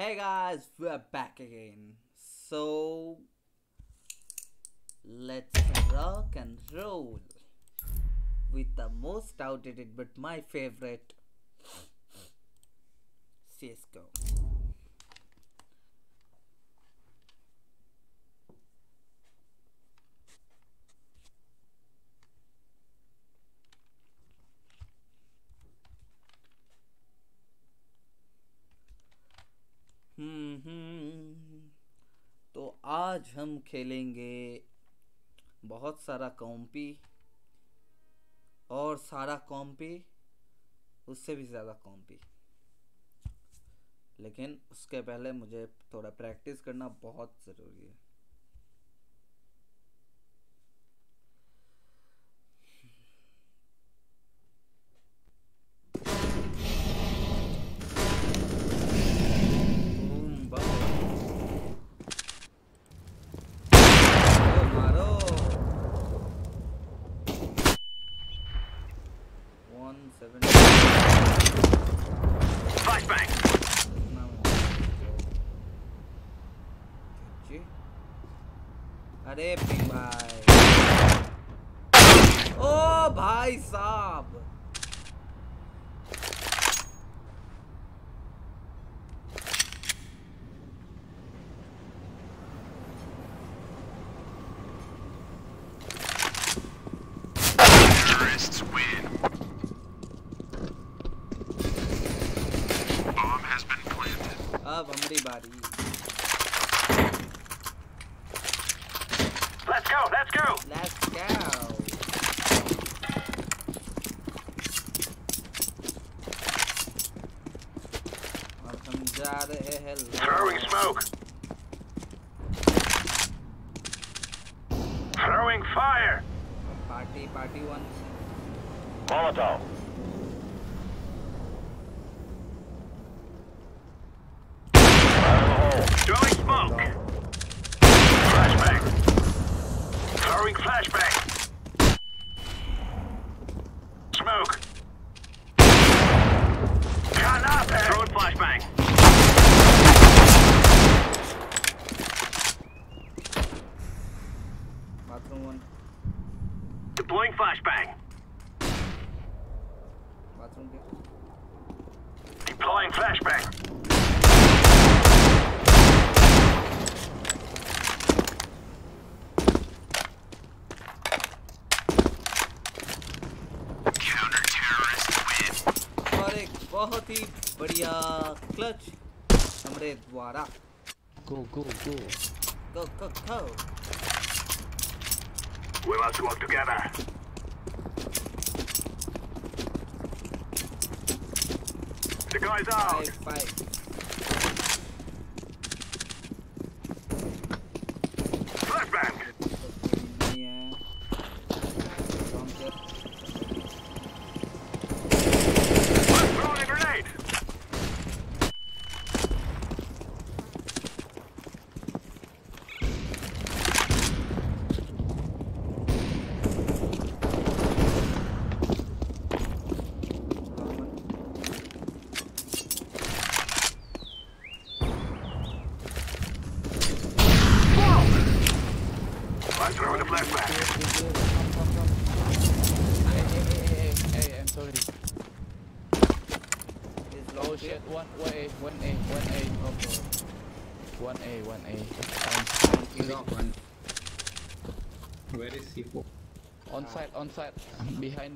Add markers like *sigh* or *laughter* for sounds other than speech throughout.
Hey guys, we're back again. So let's rock and roll with the most outdated but my favorite CSGO. खेलेंगे। बहुत सारा कॉम्पी और सारा कॉम्पी, उससे भी ज़्यादा कॉम्पी। लेकिन उसके पहले मुझे थोड़ा प्रैक्टिस करना बहुत ज़रूरी है। arepe. what up. Go, go, go. Go, go, go. We must work together. The guy's out. Fight, fight.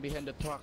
behind the truck.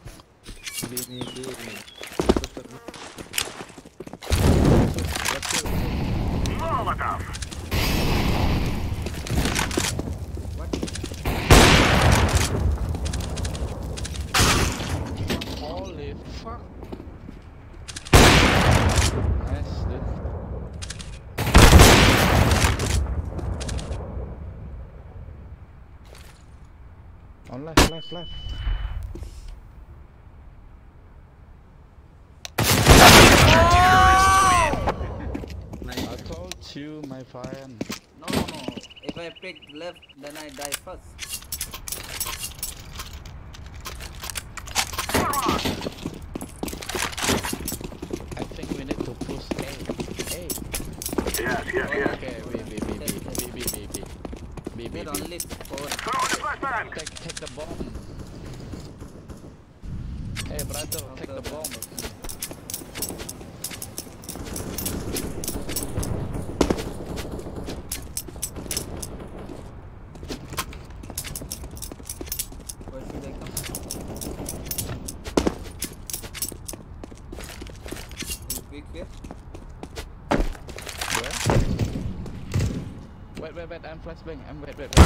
press wing and wait, wait, wait.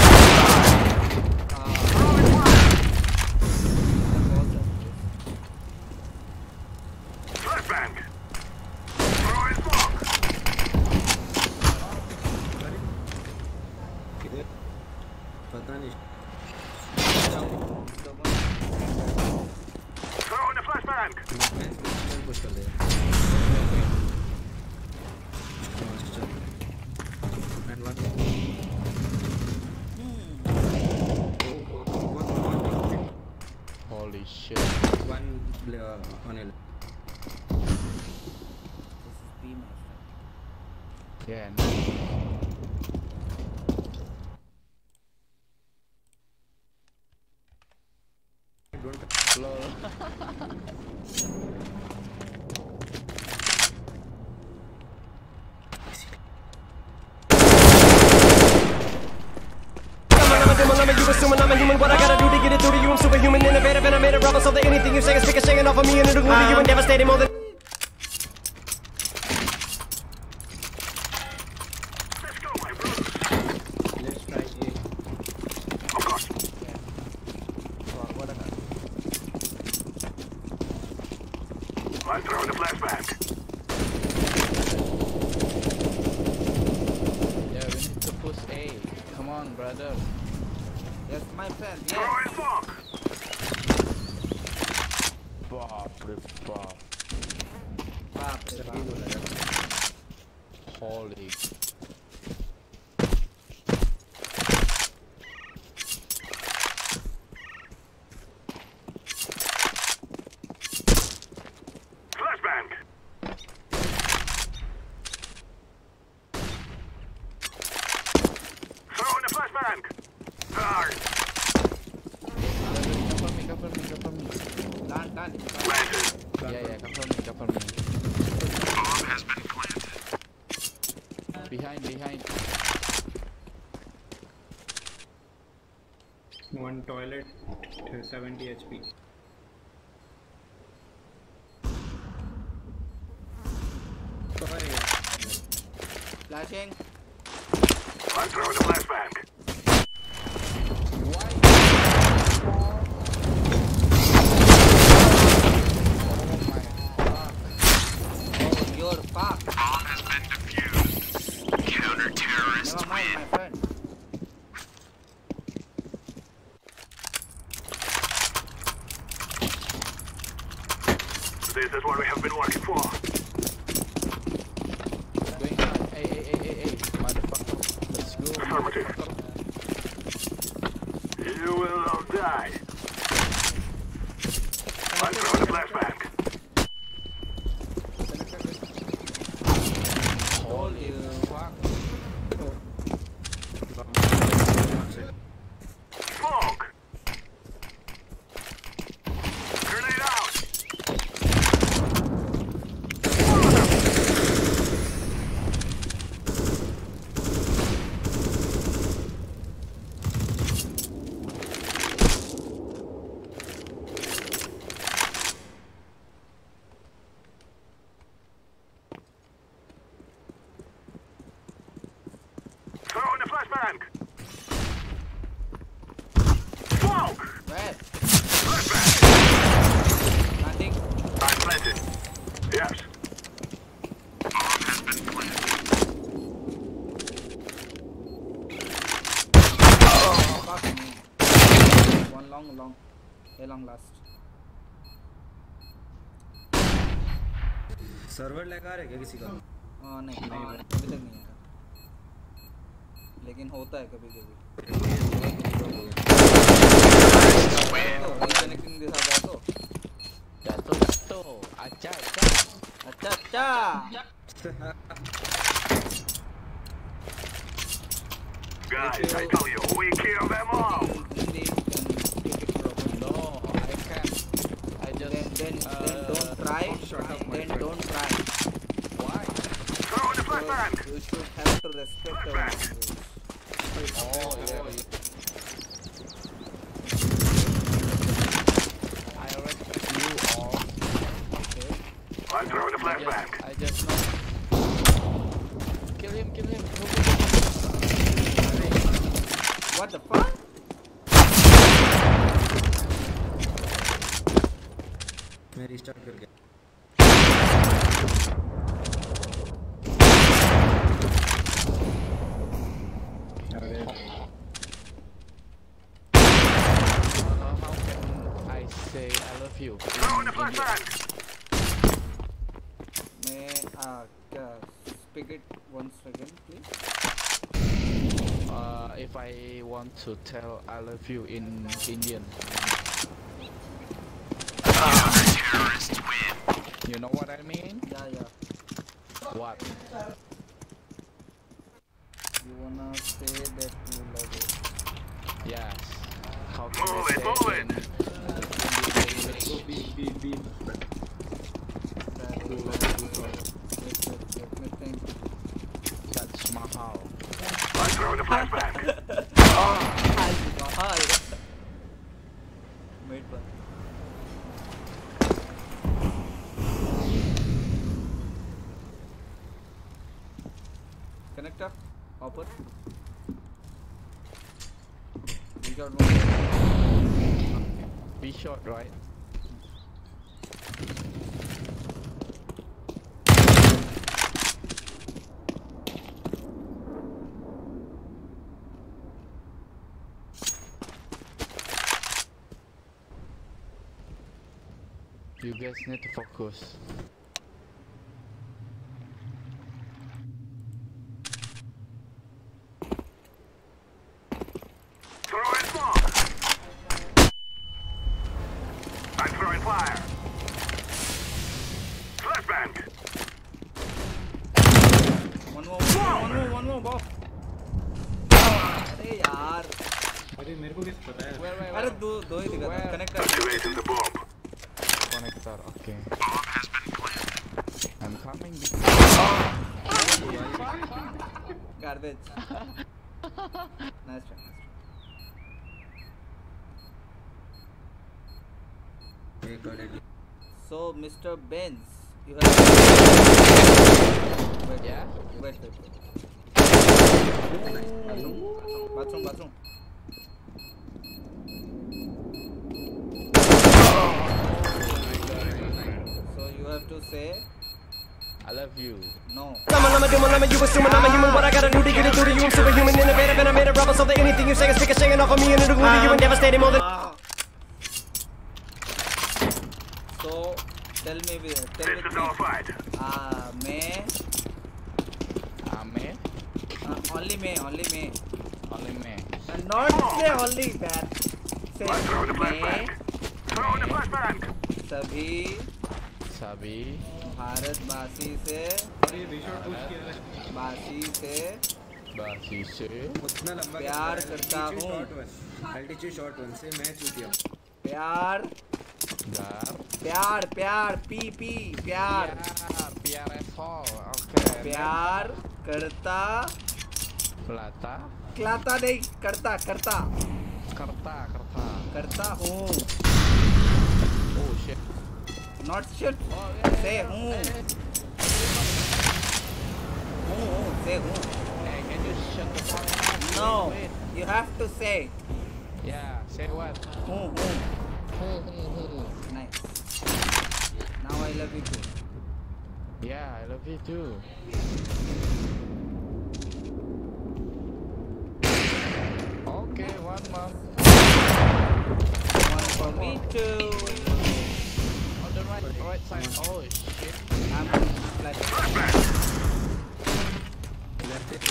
human, what I gotta do to get it through to you. I'm superhuman, innovative, and I made it rubber, so that anything you say is picking, shaking off of me and it'll glue to you um, and devastating more than. Server आ रहे क्या किसी का? To tell I love you in Indian, you know what I mean? Yeah, yeah. What? You wanna say that you love it. Yes. How can Move I it, say move in, it. in English? go B B B That you love it. Wait, wait, let me think. That's Mahal. I'm throwing the flashbang. Mahal. Wait, one. Connector, hopper. We got one. Be short, right? You guys need to focus. Mr. Benz you have wait Yeah? wait wait wait bathroom bathroom bathroom so you have to say I love you. no I'm a llama, doom, a llama, you assuming I'm a human. What I gotta do to get it through to you? I'm superhuman, innovative, and I made a rubber so that anything you say is speaking, singing off of me and it'll glue to you and devastating more than. राशि से प्यार करता हूँ। प्यार। प्यार। प्यार P P प्यार। प्यार करता। क्लाता क्लाता नहीं करता करता। करता करता। करता हूँ। नॉट शिट oh, से हूँ हूँ से हूँ। No you have to say Yeah, say what? हूँ Hmm, hmm, hmm. nice now I love you too Yeah, I love you too. Okay, one more. one for me too On the right, right side. Oh shit. I'm like left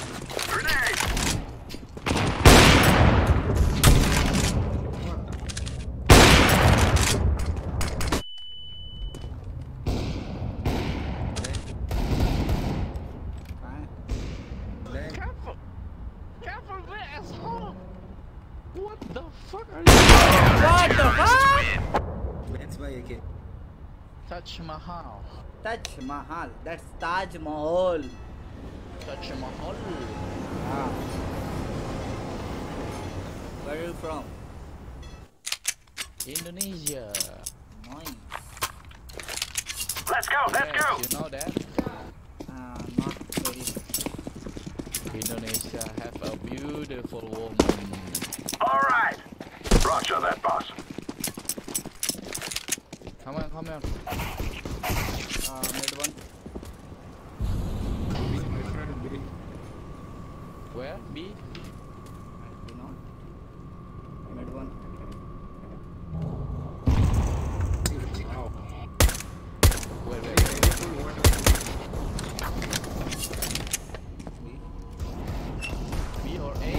What the fuck are you What? That's why you Mahal. Taj Mahal. That's Taj Mahal. Touch Mahal. Ah. Where are you from? Indonesia. Nice. Let's go, let's Yes, go. you know that? Uh, not very. Indonesia have a beautiful woman. All right. Roger that, boss. Come on, come on. Uh, mid one. B, my friend, B. Where? B? You know. Mid one. Wow. Wait, wait, Very wait. beautiful water. B. B or A?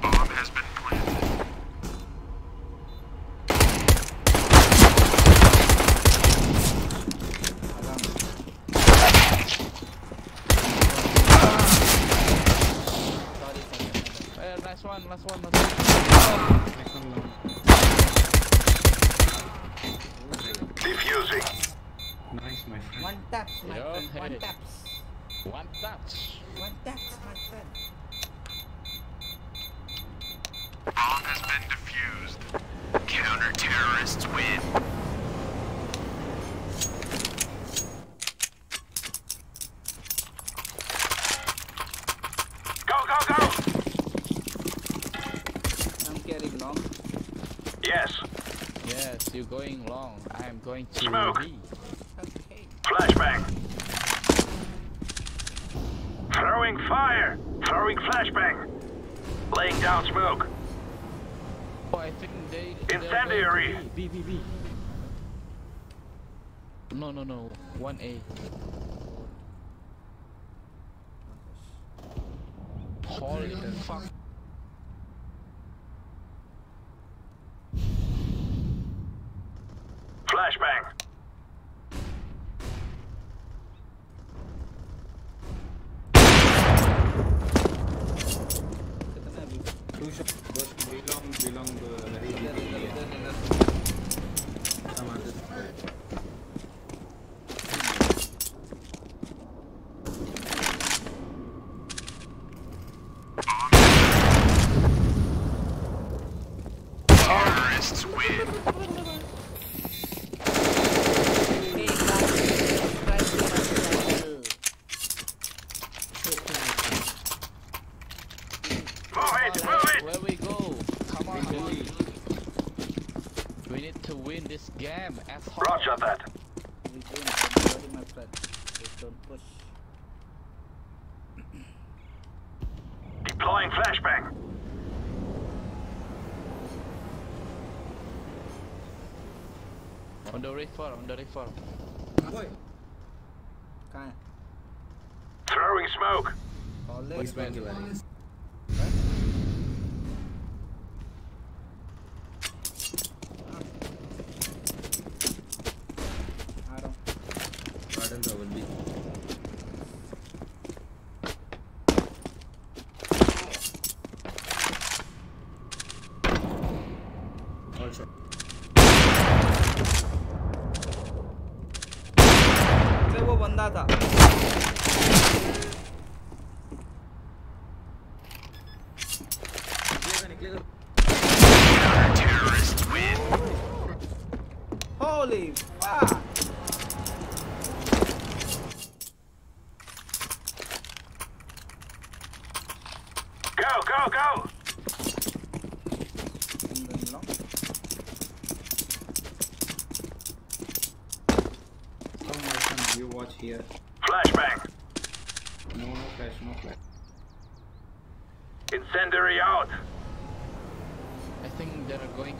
Bomb has been planted. Alam. Sorry, sorry. Eh, last one, last one, last one. Next one long. Defusing. Nice, my friend. One taps, my Yeah, friend. One hey. taps. One touch. One taps, my friend. Bomb has been defused. Counter-terrorists win. Go, go, go! I'm carrying long. Yes. Yes, you're going long. I'm going to Smoke. B. Okay. Flashbang. Throwing fire. Throwing flashbang. Laying down smoke. Oh, I think they. they're going to Incendiary. B, B, B. No, no, no. 1A. direct for him, direct for him. Boy. Throwing smoke.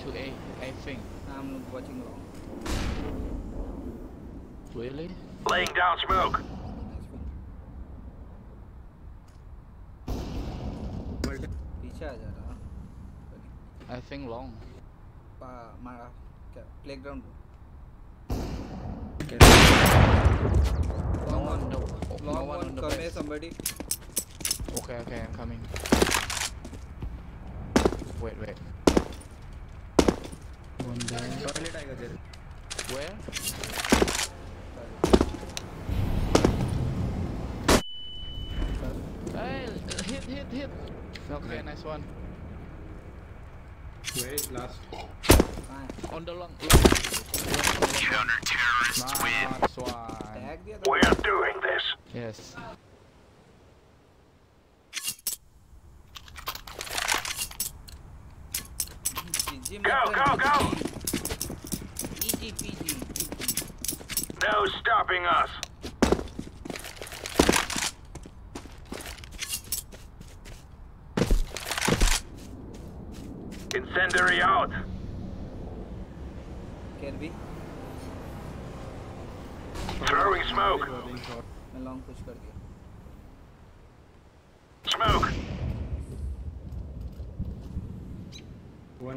to A, I think. I'm watching long. Really? Laying down smoke. I think long. Uh, my playground. Okay. Long one, on, no, long no one, one on come here somebody. Okay, okay, I'm coming. Wait, wait. One there. Toilet आएगा जरूर. Where? Hey, hit, hit, hit. Okay, nice one. Where is last? कहाँ है On the long. Counter terrorists win. Nice one. Tag दिया था We're doing this. Yes.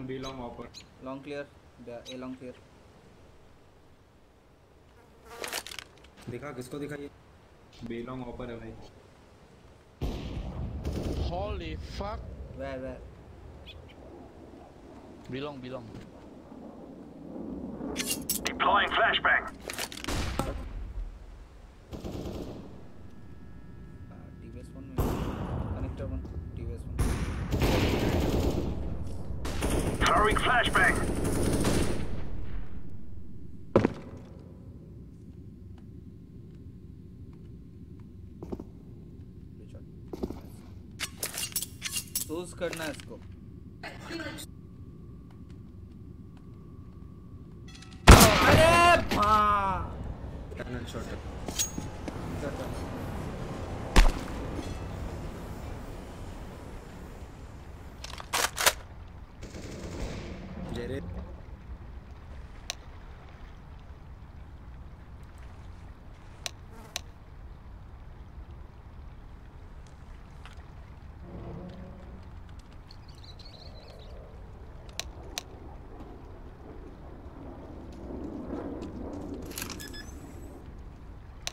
B long upper. Long clear. The A long clear. दिखा किसको दिखा ये? B long upper है भाई. Holy fuck. Where where? B long B long. Deploying flashbang. Throwing flashbang. Choose करना है इसको अरे हाँ Cannon shot. Jerry.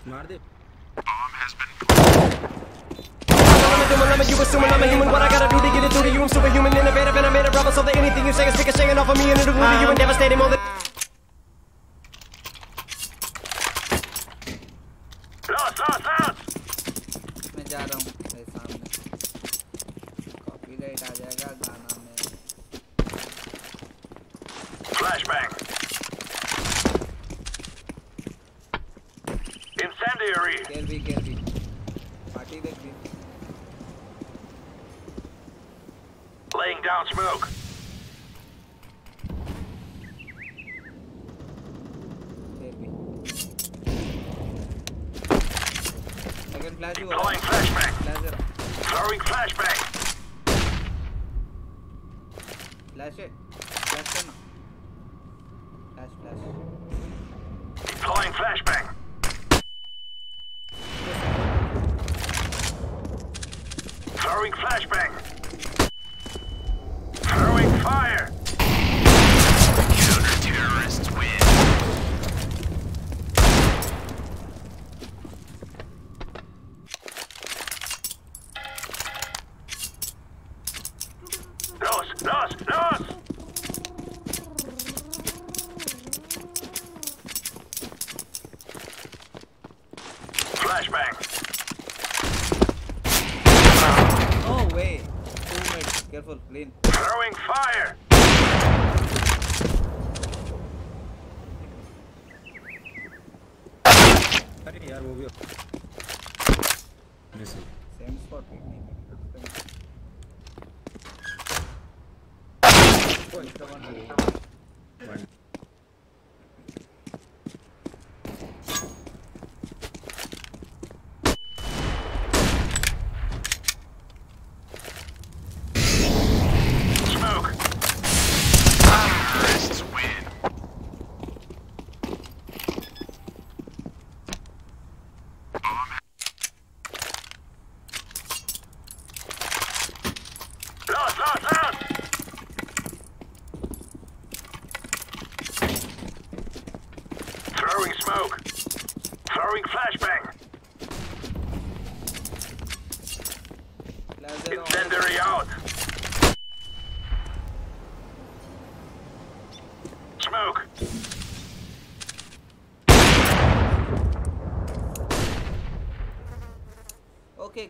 मार दे Bomb has been I'm It through to you? I'm superhuman, innovative, and I made a rubber so that anything you say is ricocheting off of me and it'll glue to you um, and devastating more than.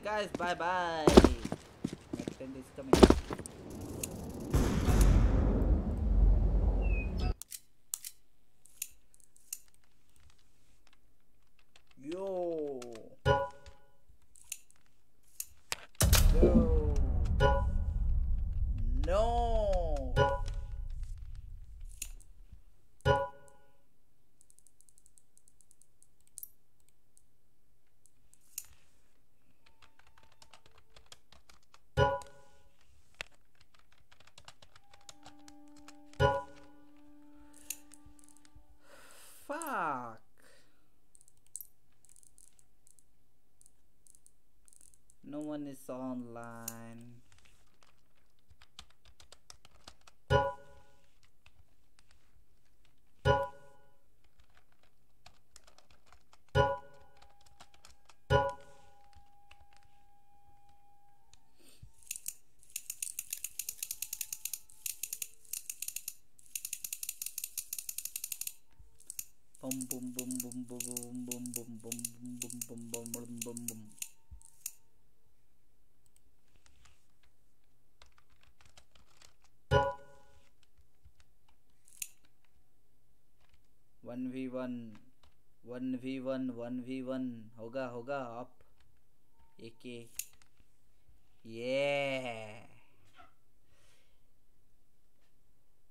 Guys, bye bye. One online. Boom boom boom one V one one V one one V one, होगा होगा, आप एक। ये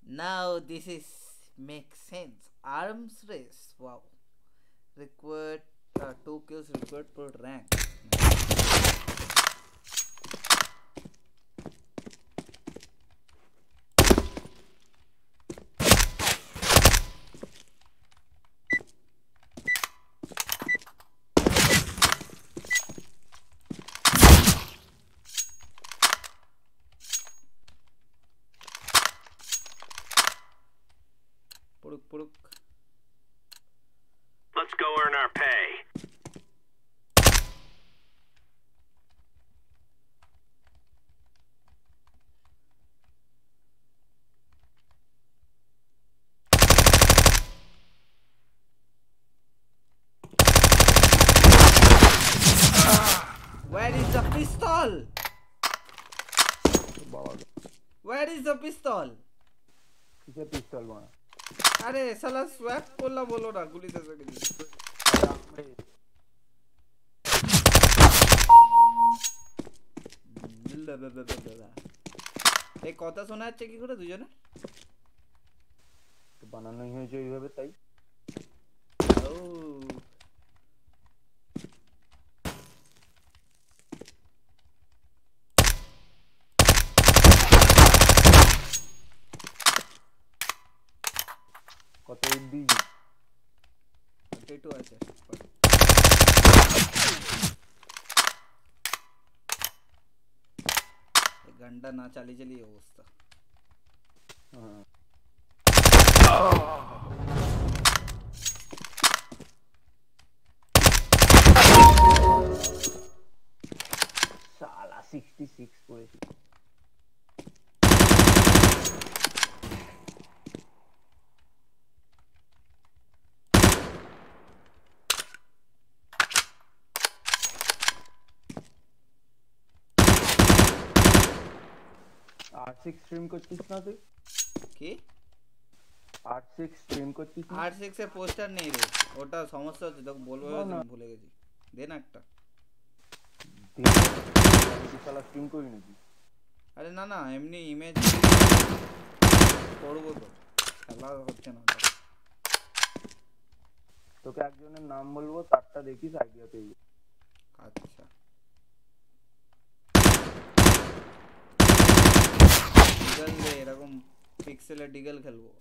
now this is make sense arms race wow require to kills required पर rank is a पिस्तौल is a पिस्तौल अरे साला स्वैप कोल्ला बोलो ना गुली दे सके এই কথা শোনা যাচ্ছে কি করে দুজনে বানানো হয়েছে এইভাবে তাই। ও। ना चाली चली अवस्था আট সিক্স স্ট্রিম করছিস না তুই কি আট সিক্স স্ট্রিম করছিস না আর সিক্স এর পোস্টার নেই রে ওটা সমস্যা হচ্ছে তোকে বলবো না, ভেবেছিলাম, না। ভুলে গেছি দে না একটা শালা স্ট্রিম করি নাকি আরে না না এমনি ইমেজ করবো তো খেলা হচ্ছে না ওটা। তোকে একজনের নাম বলবো তারটা দেখিস আইডিয়া পেয়ে যাবি। पिक्सेल डिगल खेलबो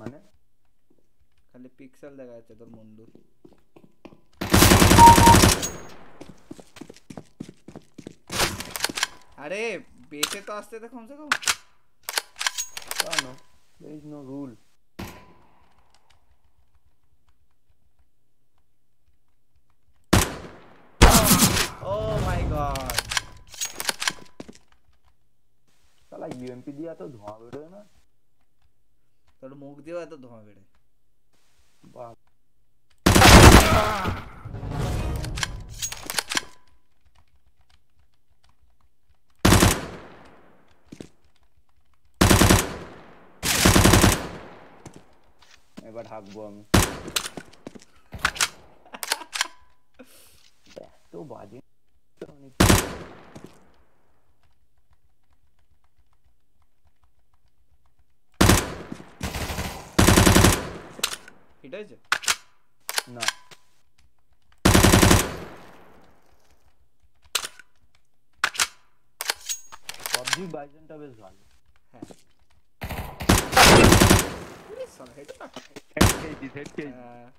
মানে খালি পিক্সেল দেখা যাচ্ছে তোর মুন্ডু আরে বেঁচে তো আসতে তো কমসে কম কেন দের ইজ নো রুল मुख दिया तो धुआँ बेड़े ना थोड़ा मूक दिया तो धुआँ बेड़े बाप এবার হাঁকবো আমি এত বাজে bandage? No. PUBG Bison tab is one. Some headshot. Head cages, head cages. Uh,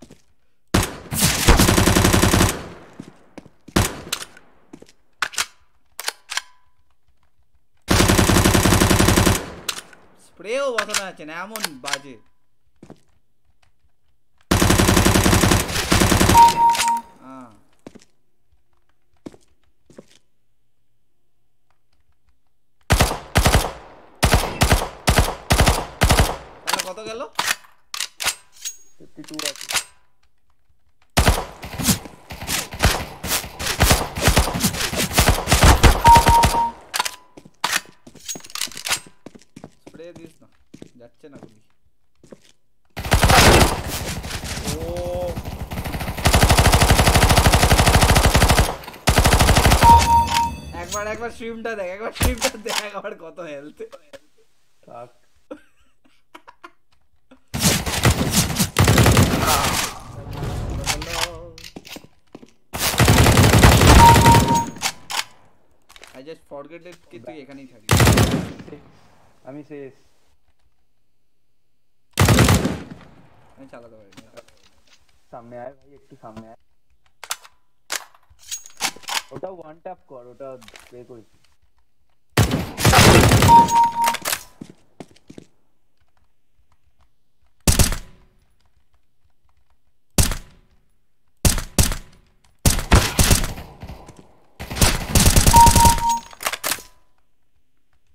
spray పోతున్నా చిన్న ఏమో బాజీ একবার একবার স্ট্রিমটা দেখ একবার স্ট্রিমটা দেখ আবার কত হেলথ কাক আই জাস্ট ফরগেটেড কি তুই এখানেই থাকি আমি শেষ আমি চালাতে পারি না সামনে আয় ভাই একটু সামনে আয় ওটা ওয়ান ট্যাপ কর ওটা প্লে করেছি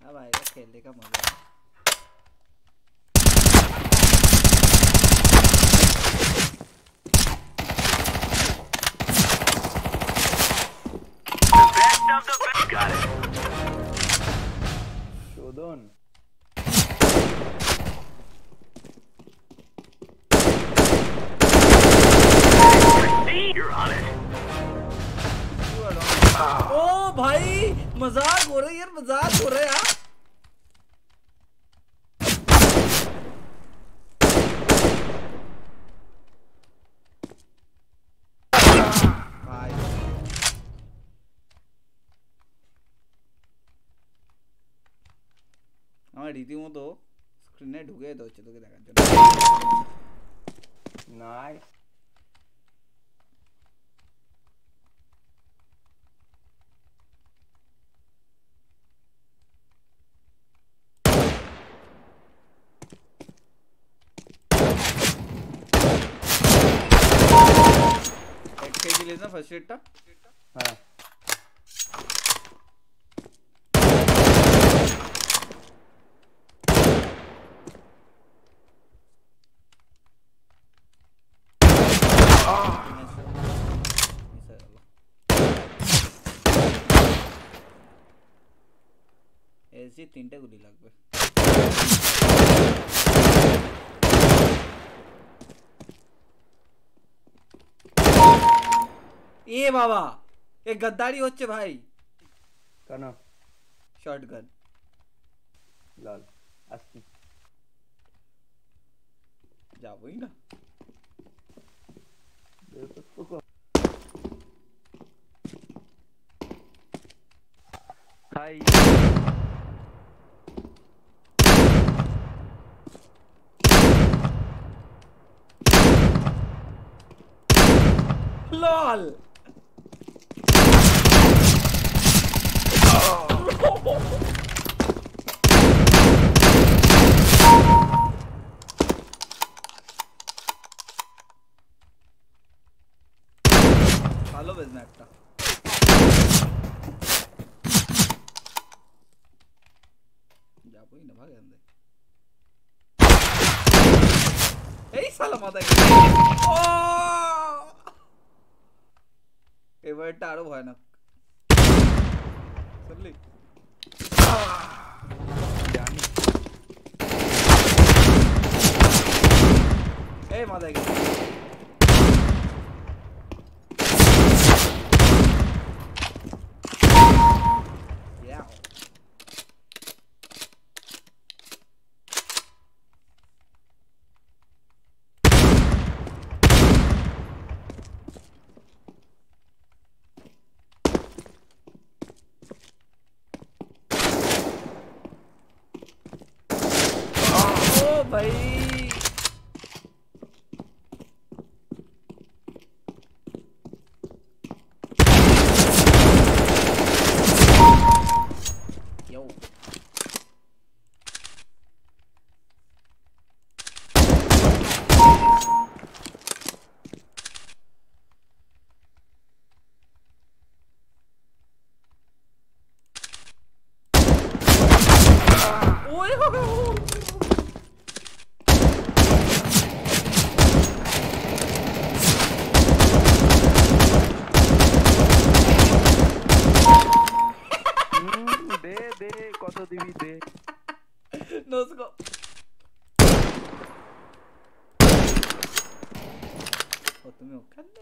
हाँ भाई ये खेलने का मजा রীতিমতো স্ক্রিনে ঢুকে যেতে হচ্ছে তোকে দেখার জন্য নাইস এক খেয়েছিলিস না এসি তিনটে গুলি লাগবে এ বাবা এ গদ্দারি হচ্ছে ভাই কেন শর্ট গান লাল আসছি যাবই না বের কর তো কর। খাই লল ভালো বেশ ম্যাপটা যাবই না ভাগ এখান থেকে। এই সালা মাথায় গেছে। ও এবারটা আরো ভয়ানক বুঝলি জানি এই মাথায় গেছে 喂 오 간다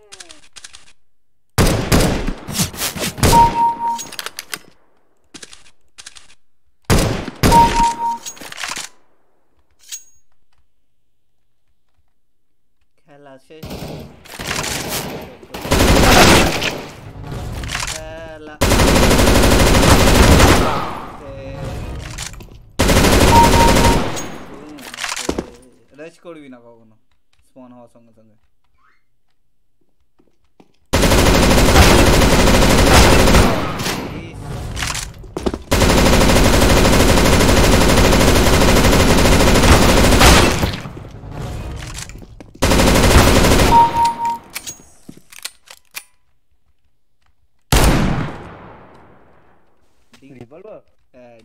갈라셋 갈라 रश कोड भी ना पाओ स्पॉन हवा संग संग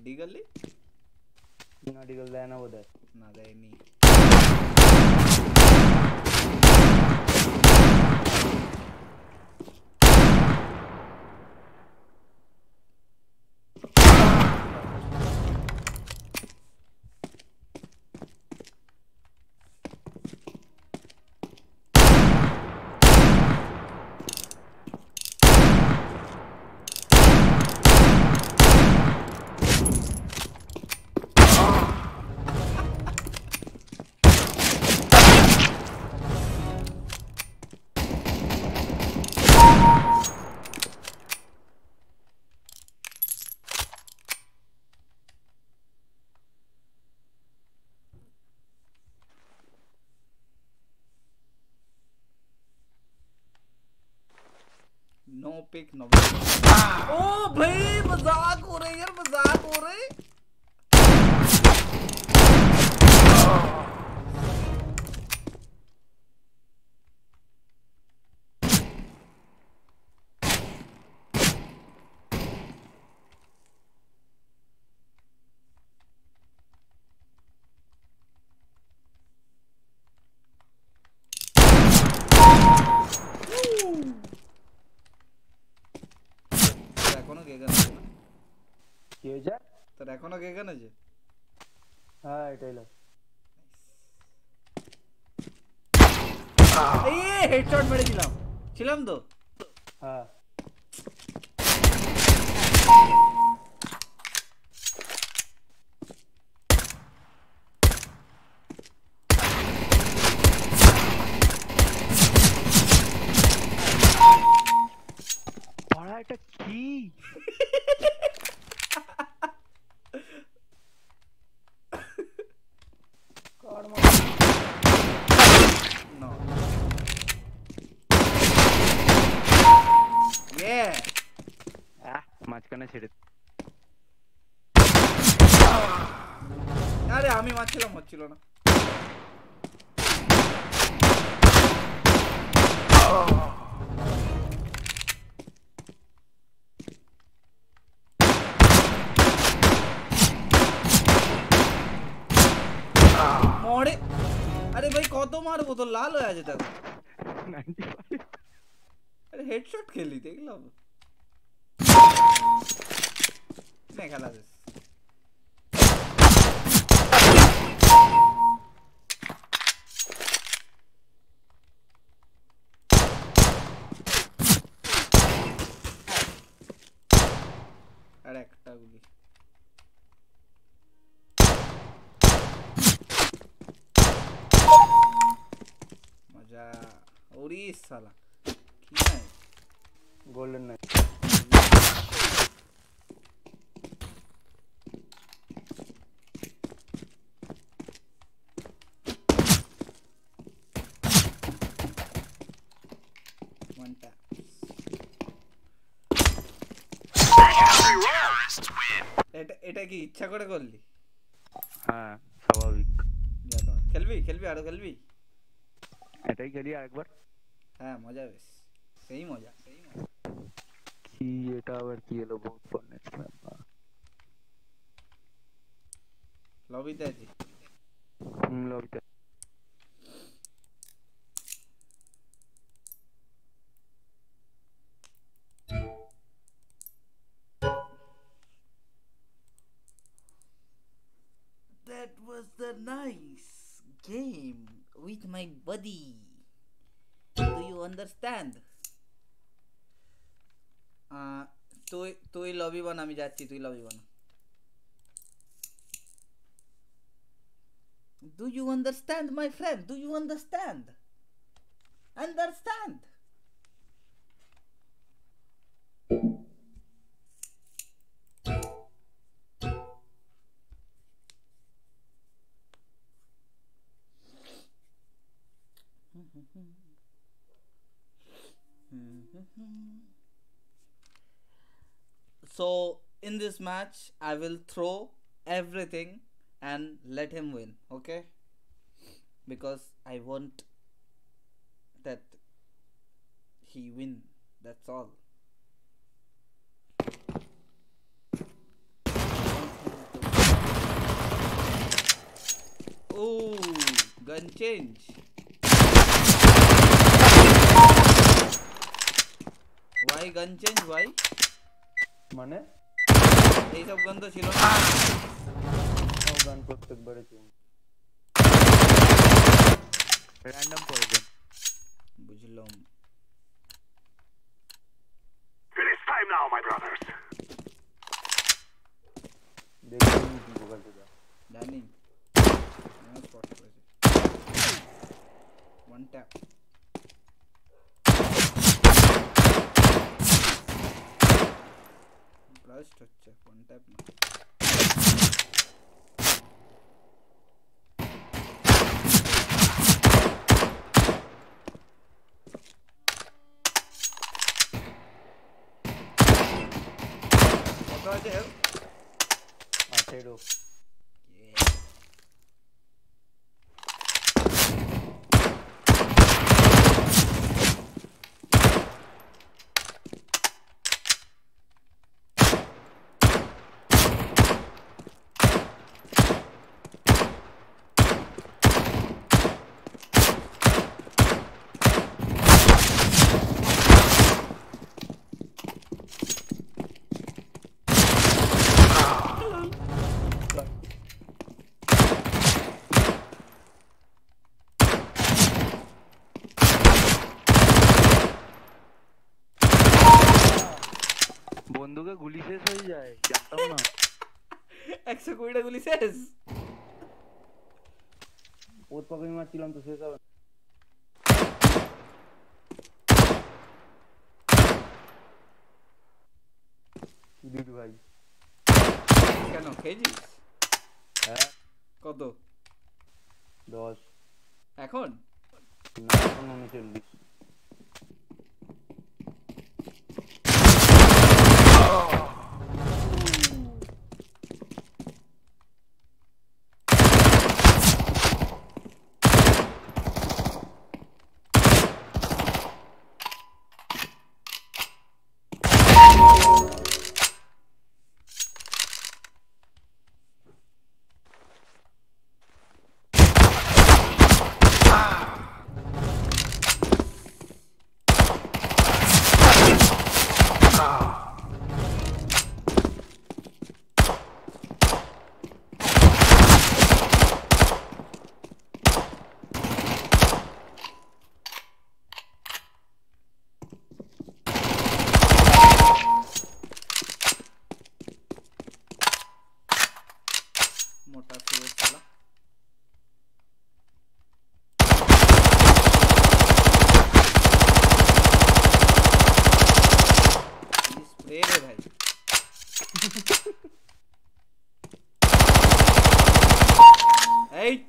डीगल ले ना डीगल लेना दर ना गए मी पिक नो ओ भाई मज़ाक हो रहा है यार मज़ाक हो रहा তোর তোর এখনও গেগান আছে? হ্যাঁ এটাই লাগ এই হেডশট মেরেছিলাম ছিলাম তো? হ্যাঁ। तो लाल होया जे दादा 95 अरे हेडशॉट खेली देख लो मैं खेला दिस শালা কি নাই golden night one tap Counter-terrorists win. এটা এটা কি ইচ্ছা করে করলি হ্যাঁ স্বাভাবিক যা বাবা। খেলবি খেলবি আরো খেলবি এটাই খেলি আরেকবার হ্যাঁ মজা বেশ সেই মজা সেই মজা কি এটা আবার কি এলো বহুত পর নেক্সট ম্যাপ লবিতে আছি হুম লবিতে That was the nice game with my buddy. Do you understand? আহ, তুই তুই লবি বানা আমি যাচ্ছি তুই লবি বানা Do you understand, my friend? Do you understand? Understand? So in this match, I will throw everything and let him win. Okay? Because I want that he win. That's all. Oh, gun change. Why gun change? Why? মানে এইসব গান তো ছিল না ও গান প্রত্যেকবারে change random করে দেন বুঝলাম It is time now, my brothers. দেখি কি বোকা চোদা জানি স্পট করেছে ব্লাস্ট হচ্ছে ওয়ান ট্যাপ না কত আছে হেল্প কুড়িটা গুলি শেষ ওর পকেটে মারছিলাম তো শেষ হবে দিদি ভাই কেন খেয়েছিস হ্যাঁ কত দশ এখন না এখন উনচল্লিশ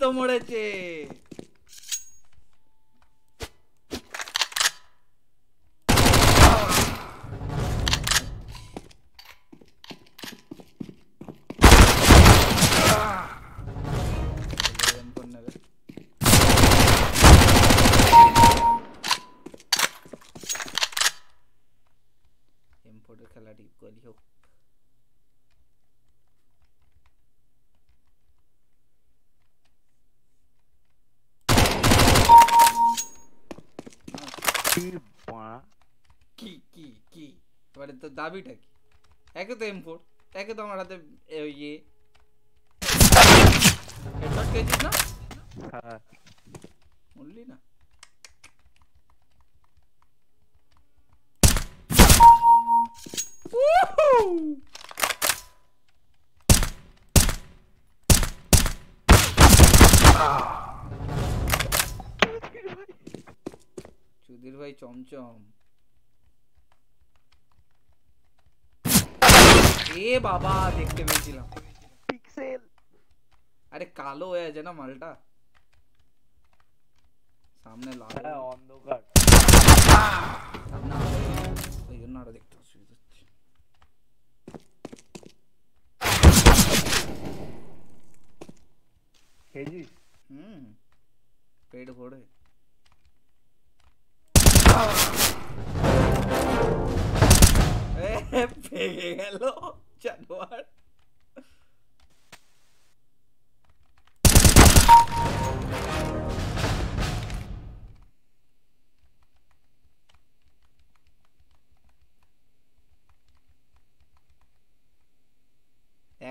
তো মরেছে খেলাটি গলি হোক। তো দাবিটা কি একে তো এম ফোর একে তো আমার হাতে এ, ইয়ে হেডশট খেয়েছিস না হ্যাঁ বললি না Woohoo! চুদির ভাই চমচম এ বাবা দেখতে পেয়েছিলাম পিক্সেল আরে কালো হয়ে আছে না মালটা সামনে লাল হ্যাঁ অন্ধকার সামনে আলো হয়ে গেছে, ওই জন্য আরো দেখতে অসুবিধা হচ্ছে খেয়েছিস হুম পেট ভরে এ, ভেঙে গেল জানোয়ার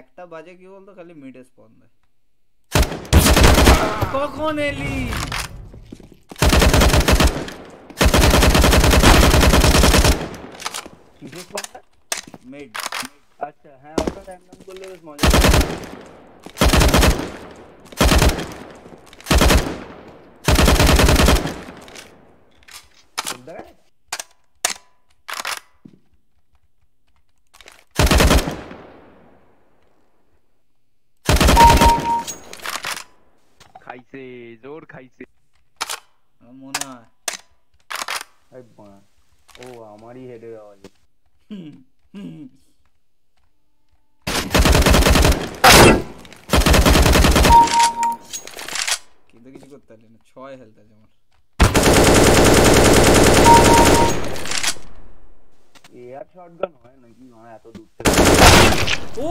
একটা বাজে কি বলতো খালি মিড স্পন দেয় কখন এলি কিসের ফোনটা মিড আচ্ছা হ্যাঁ ওটা র্যান্ডম করলে বেশ মজা লাগে। বুঝতে পেরেছ? খাইছে জোর খাইছে আমার মনে হয় এই বাঁ। ও আমারই হেডের আওয়াজ করতে পারলি না ছয় হেলথ আছে আমার এয়ার শটগান হয় নাকি আমার এত দূর থেকে ओ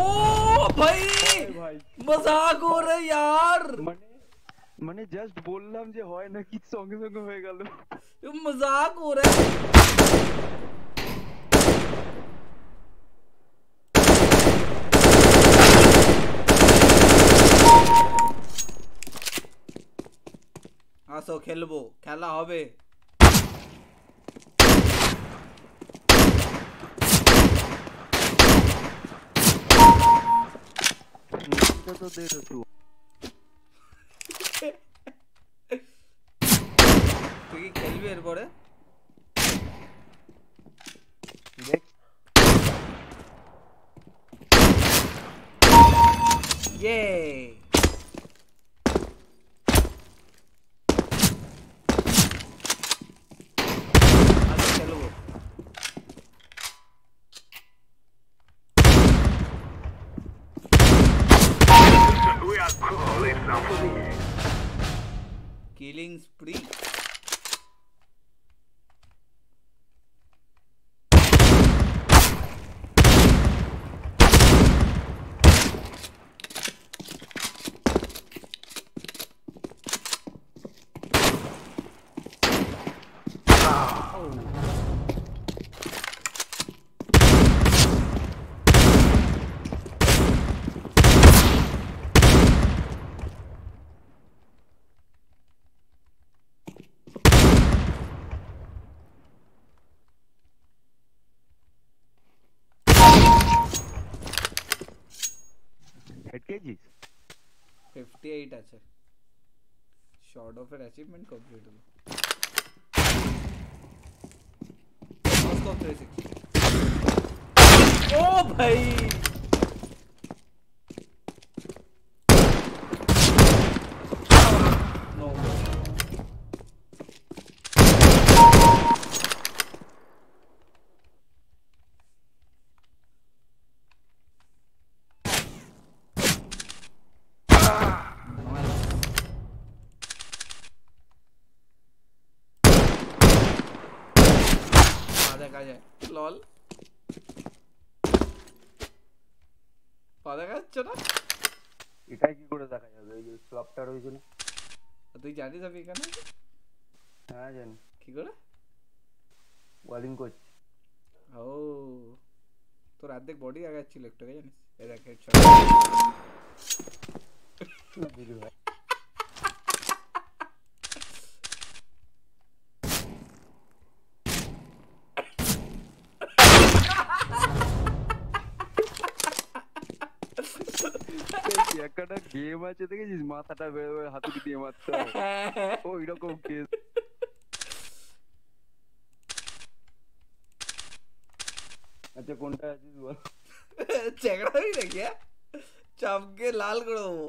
भाई ওই ভাই मजाक हो रहा है यार মানে মানে জাস্ট বললাম যে হয় নাকি সঙ্গে সঙ্গে হয়ে গেল ये मजाक हो रहा है আসো খেলবো খেলা হবে নামটা তো দে তো তুই তুই কি খেলবি এরপরে দেখ ইয়ে कंप्लीट अच्छा शॉर्ट ऑफ़ अचीवमेंट कंप्लीट हो उसको ओ भाई! পা দেখা যাচ্ছে না এটাই কি করে দেখা যাবে এই যে স্লপটা রয়েছে না আর তুই জানিস আমি এখানে আছি? হ্যাঁ জানি কি করে ওয়ালিং করছি ও তোর অর্ধেক বডি আগাচ্ছিল একটু আগে জানিস এর এক হেডশট একটা গেম আছে দেখেছিস মাথাটা বের করে হাতুড়ি দিয়ে মারতে হয় ওই রকম কেস আচ্ছা কোনটা আছিস বল চ্যাংড়ামি নাকি হ্যাঁ চাপকে লাল করে দেবো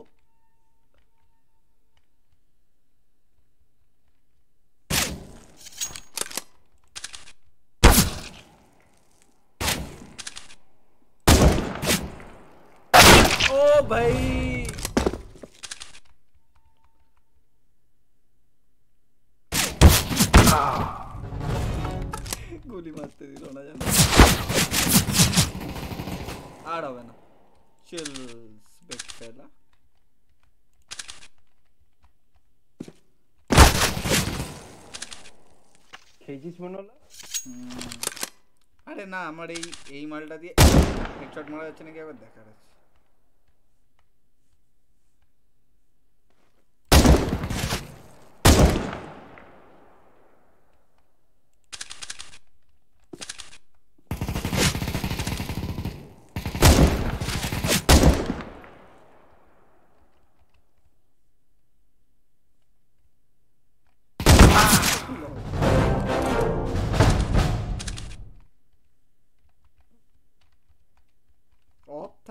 ও ভাই। গুলি মারতে দিল না জানো আর হবে না। চিলস বিগ ফেলা খেয়েছিস মনে হলো আরে না আমার এই এই মালটা দিয়ে হেডশট মারা যাচ্ছে নাকি আবার দেখার আছে।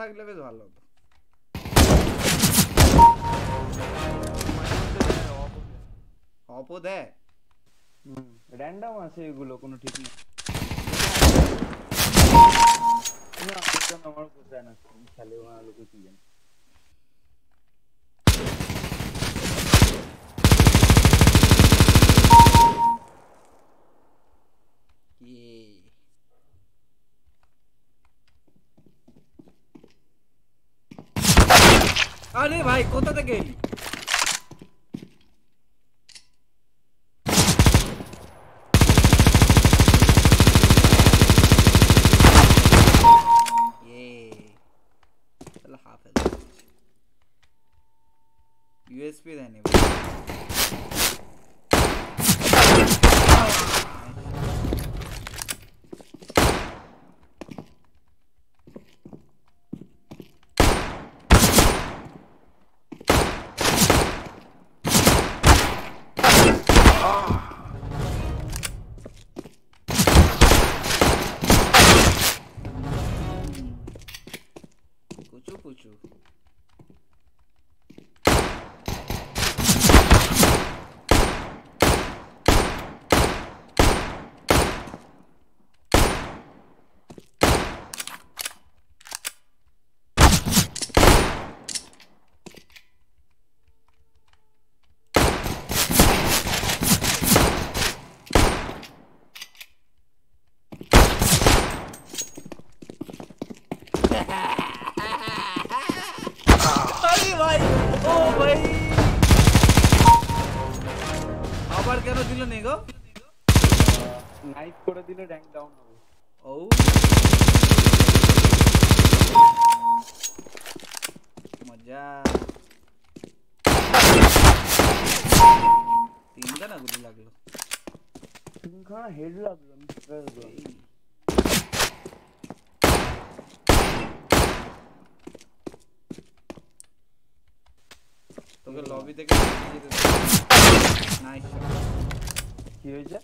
থাকলে বেশ ভালো হতো অপও দেয় হুম র্যান্ডম আছে এগুলো কোনো ঠিক নেই না এটা আমার বোঝায় না খেলে ওরা লোকে কি জানে আরে ভাই কোথা থেকে এলি নাইট করে দিলে র্যাঙ্ক ডাউন হবে ও মজা তিনটা না গুলি লাগলো তিনখানা হেড লাগলো আমি stress গেলাম। এই। তোকে লবি থেকে নাইস কি হয়েছে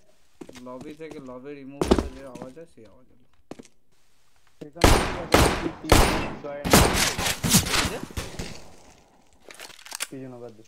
লবি থেকে লবি রিমুভ করে যে আওয়াজ হয় সেই আওয়াজ হলো সেখানে কি আছে? কি- কি- জয়েন। পিছনে বাদ দে।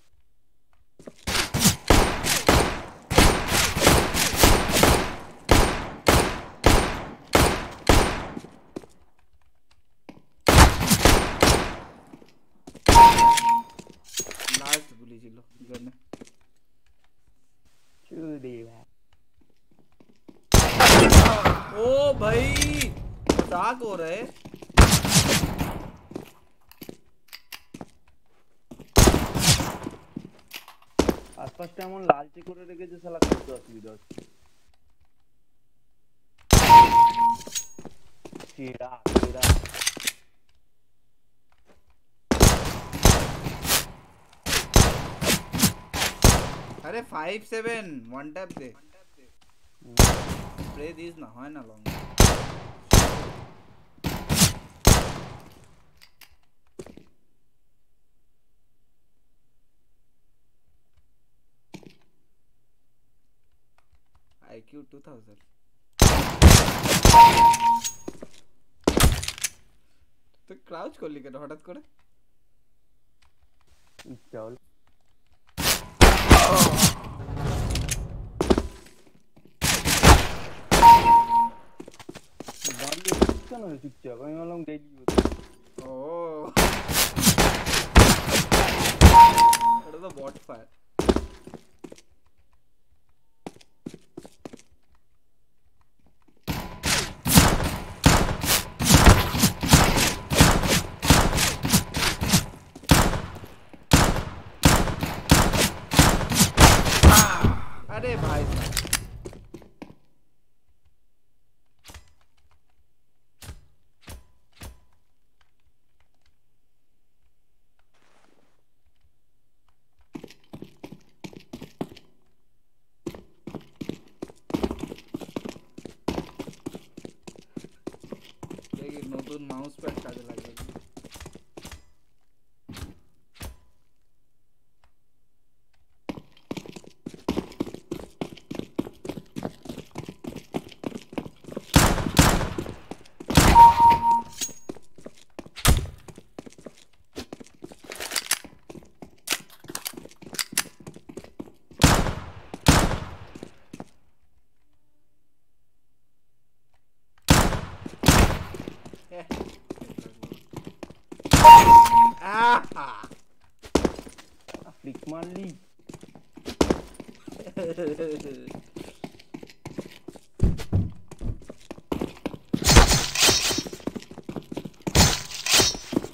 भाई मजाक हो रहा है আশপাশটা এমন লালচে করে রেখেছে শালা করতে অসুবিধা হচ্ছে চেরা চেরা আরে five seven one tap they spray this না হয় না লং আইকিউ টু থাউজেন্ড তুই ক্রাউচ করলি কেন হঠাৎ করে ইচ্ছা হলো দাঁড়িয়ে আছিস কেন রে চুপচাপ আমি ভাবলাম গেলি ও এটা তো বট ফায়ার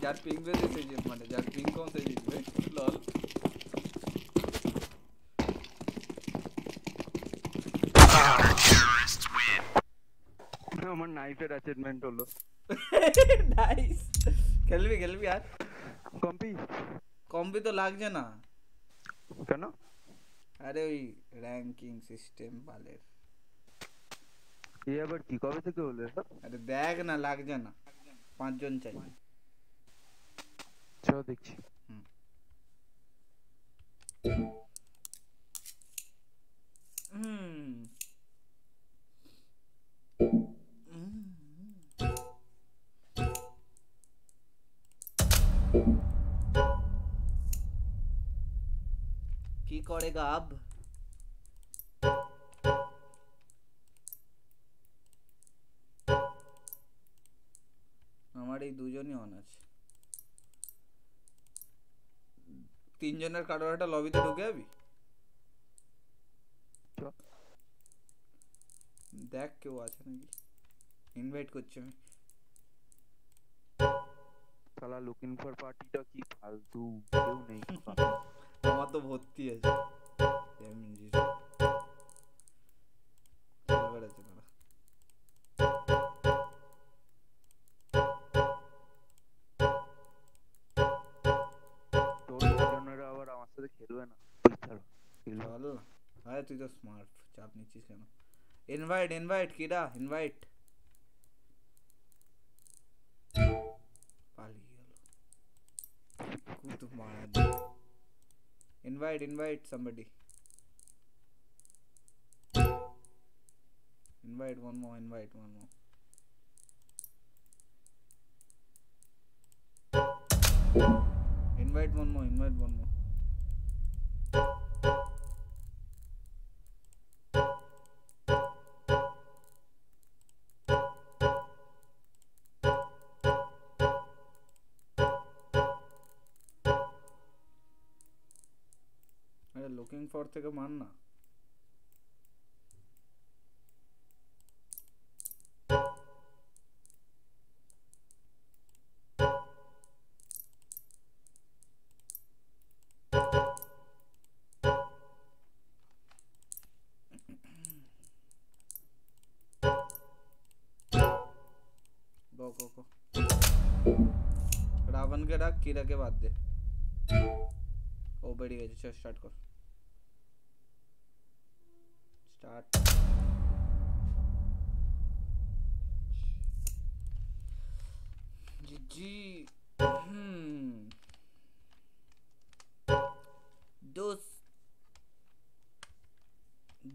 যার পিং বেশি সে জিত মানে যার পিং কম সে জিতবে লল Counter-terrorists win. আমার নাইফের অ্যাচিভমেন্ট হলো নাইস খেলবি খেলবি আর কম্পি কম্পি তো লাগছে না কেন আরে ওই র্যাঙ্কিং সিস্টেম বালের এ আবার কি কবে থেকে হলো এসব আরে দেখ না লাগছে না পাঁচজন চাই চ দেখছি হুম কি করে গাব আমার এই দুজনই অন আছে তিনজনের কারোর একটা লবিতে ঢুকে যাবি চ। দেখ কেউ আছে নাকি ইনভাইট করছি আমি শালা লুকিং ফর পার্টিটা কি ফালতু কেউ নেই আমার তো ভর্তি আছে এমজি খেলবার আছে দাঁড়া तू तो स्मार्ट चाप नीचे से इनवाइट इनवाइट कीड़ा invite invite invite somebody invite one more invite one more invite one more invite one more ফর থেকে मानना रावण के डाक कीड़ा के बाद दे। ओ बड़ी गए चल स्टार्ट कर। shot. GG. Hmm.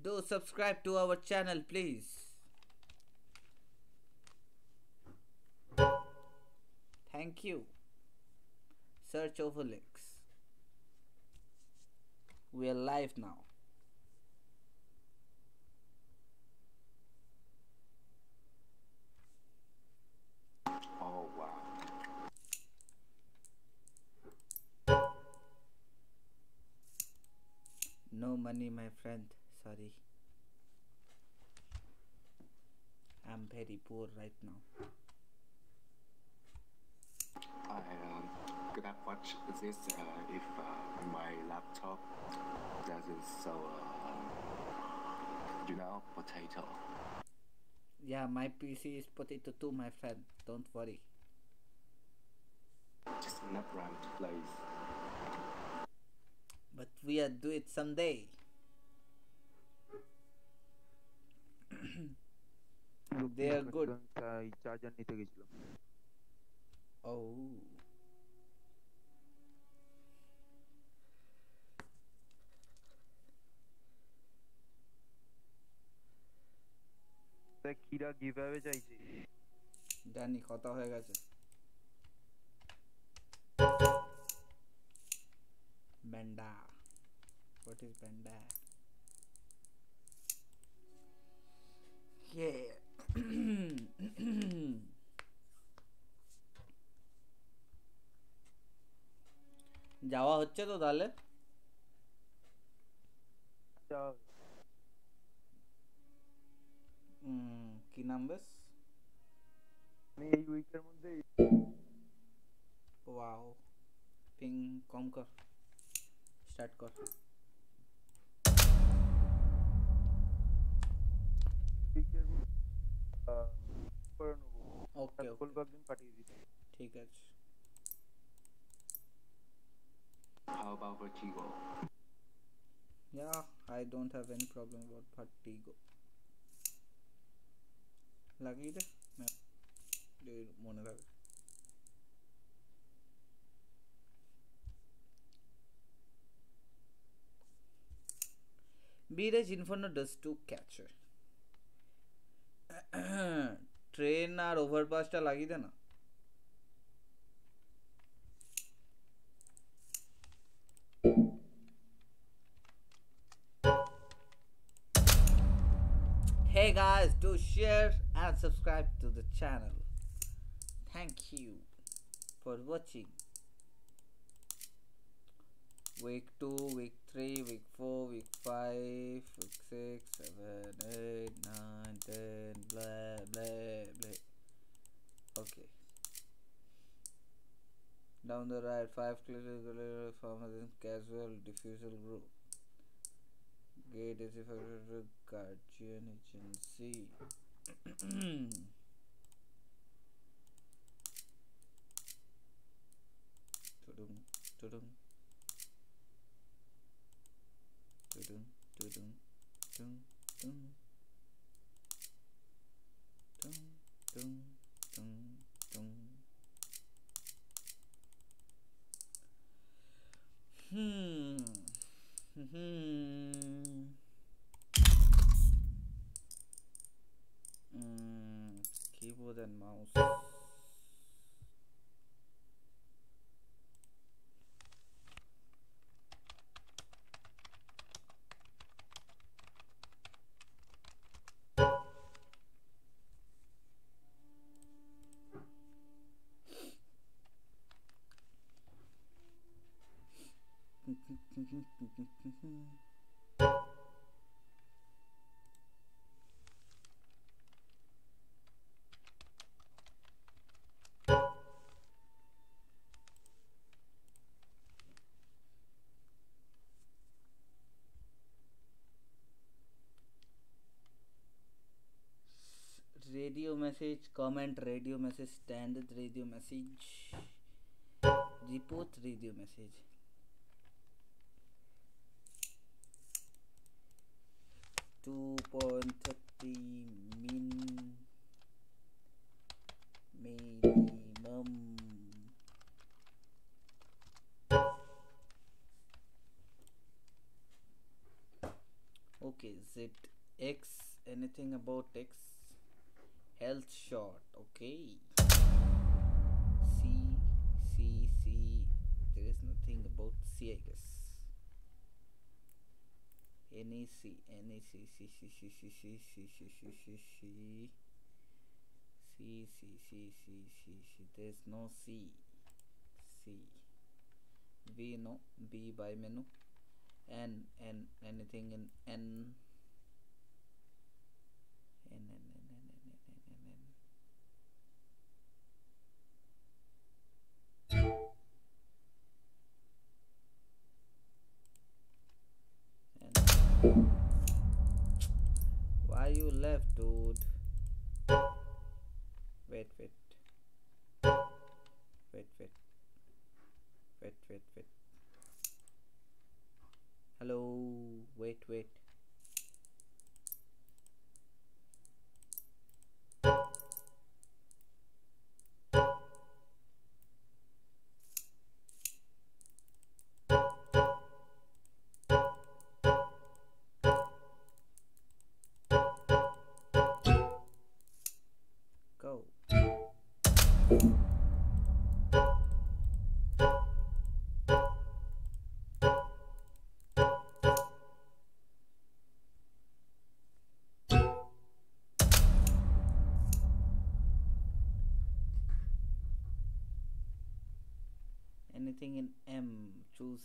Do subscribe to our channel please thank you search over links we are live now money my friend. Sorry. I'm very poor right now. I um, could have watched this uh, if uh, my laptop doesn't so uh, you know, potato. yeah my pc is potato too my friend. Don't worry. Just not run to place. but we'll do it someday কিরা giveaway চাইছে জানি কথা হয়ে গেছে banda yeah. যাওয়া হচ্ছে তো তাহলে উম, কি নাম বেশ আমি এই উইকের মধ্যে ওয়াও পিং কম কর স্টার্ট কর উইকের করে নেবো ওকে ফুল একদিন পাঠিয়ে দিতে ঠিক আছে How about Vertigo? Yeah, I don't have any problem about Vertigo. লাগিয়ে দে মনে থাকে Mirage Inferno Dust 2 catcher. Train আর ওভারপাসটা লাগিয়ে দে না Hey guys, do share and subscribe to the channel. Thank you for watching. Week 2, week 3, week 4, week 5, week 6, 7, 8, 9, 10, blah, blah, blah. Okay. Down the right, 5 clicks from a casual defusal group. Gate is affected with guardian agency. Tudum, tudum. 噔嘟噔噔噔噔噔噔噔。嗯，哼哼，嗯，keyboard and mouse。radio message comment radio message standard radio message report radio message 2.30 min minimum okay Z. X. anything about x health shot okay c c c there is nothing about c i guess any c c c c c c c c c c c c C C C C C C there's no C C V no B by menu N N anything in N N N Dude wait wait. Wait wait. Wait wait wait. Hello? Wait wait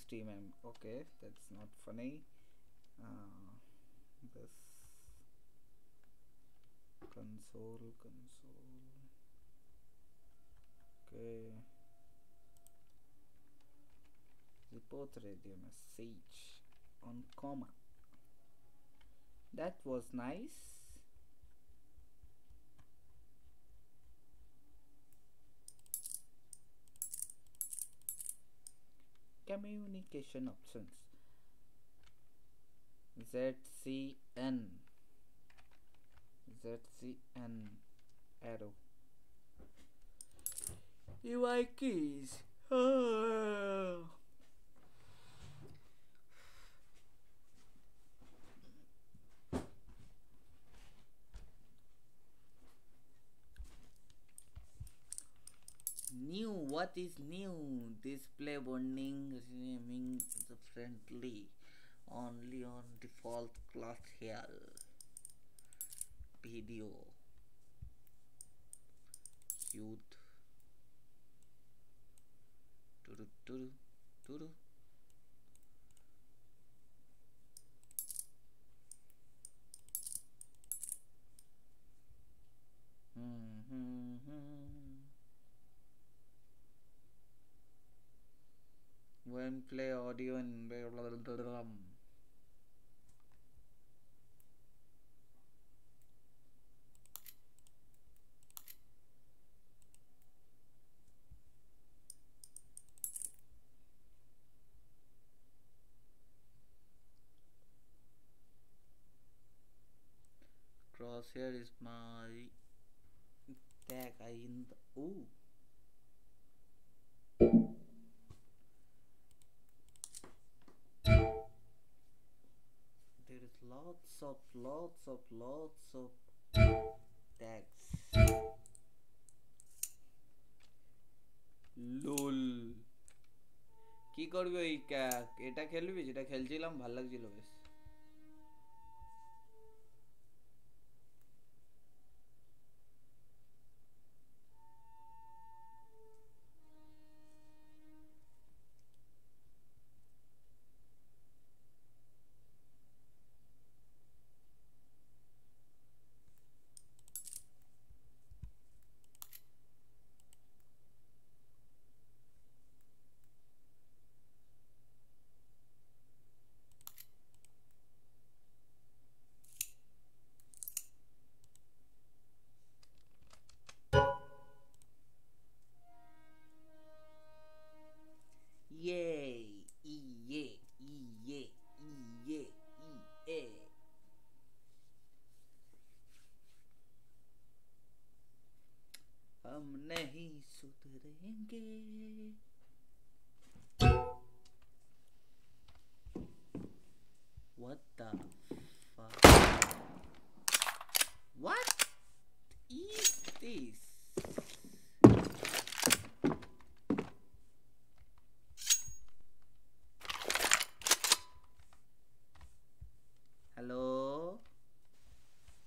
team okay that's not funny. Uh, this console console. Okay. Report radio message on comma. That was nice communication options. ZCN ZCN arrow. UI keys. New what is new? Display warning renaming the friendly only on default class here. Video. Youth. Turu turu turu. Hmm, Play audio and blah, blah, blah, blah. crosshair is my tag I in the ooh lots of lots of lots of tags. লুল। কি করবি ওই ক্যাক এটা খেলবি? যেটা খেলছিলাম, ভালো লাগছিল বেশ। merengue. What the fuck? What is this? Hello?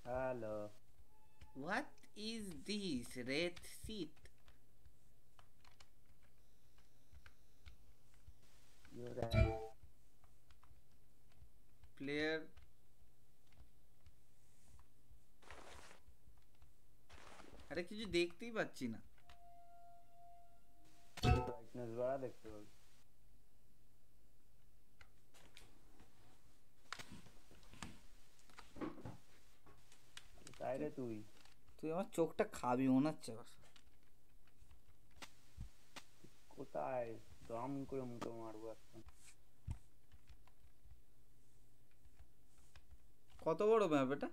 Hello. What is this red seat? কিছু দেখতেই পাচ্ছি না। ব্রাইটনেস বাড়া দেখতে পাবি তাই রে তুই। তুই আমার চোখটা খাবি মনে হচ্ছে। কোথায়? দম করে মুখে মারবো একটা কত বড় ম্যাপ এটা?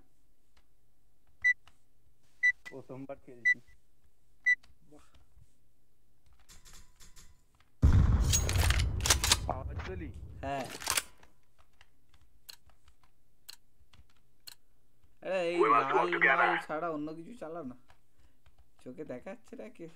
প্রথমবার খেলছি আওয়াজ হ্যাঁ এই লাল ছাড়া অন্য কিছু চালাও না চোখে দেখাচ্ছে না কে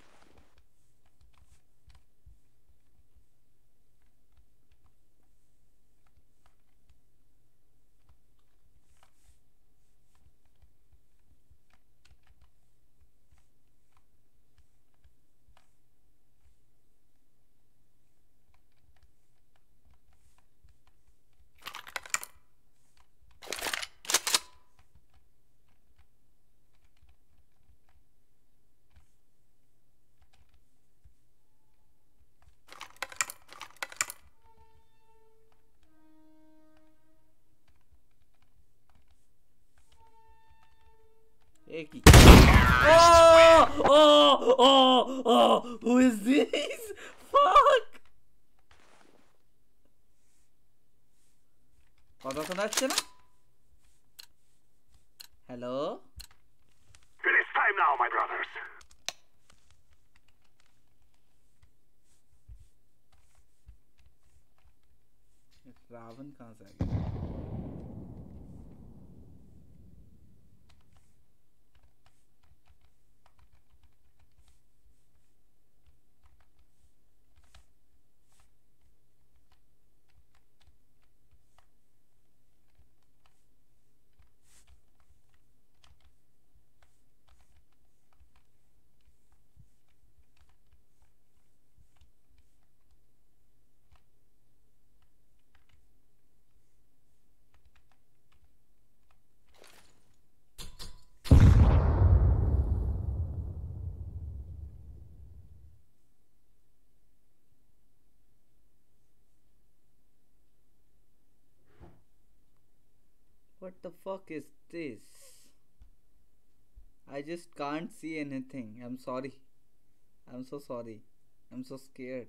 What the fuck is this? I just can't see anything. I'm sorry. I'm so sorry. I'm so scared.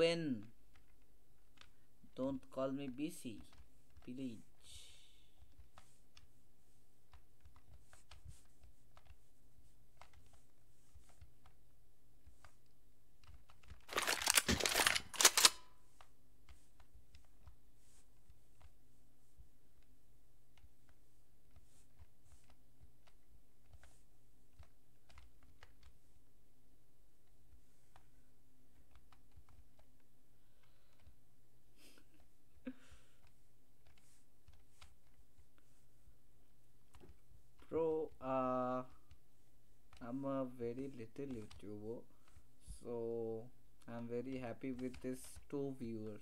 Ruben. Don't call me busy please. Bro, uh, I'm very little YouTuber, so I'm very happy with this two viewers.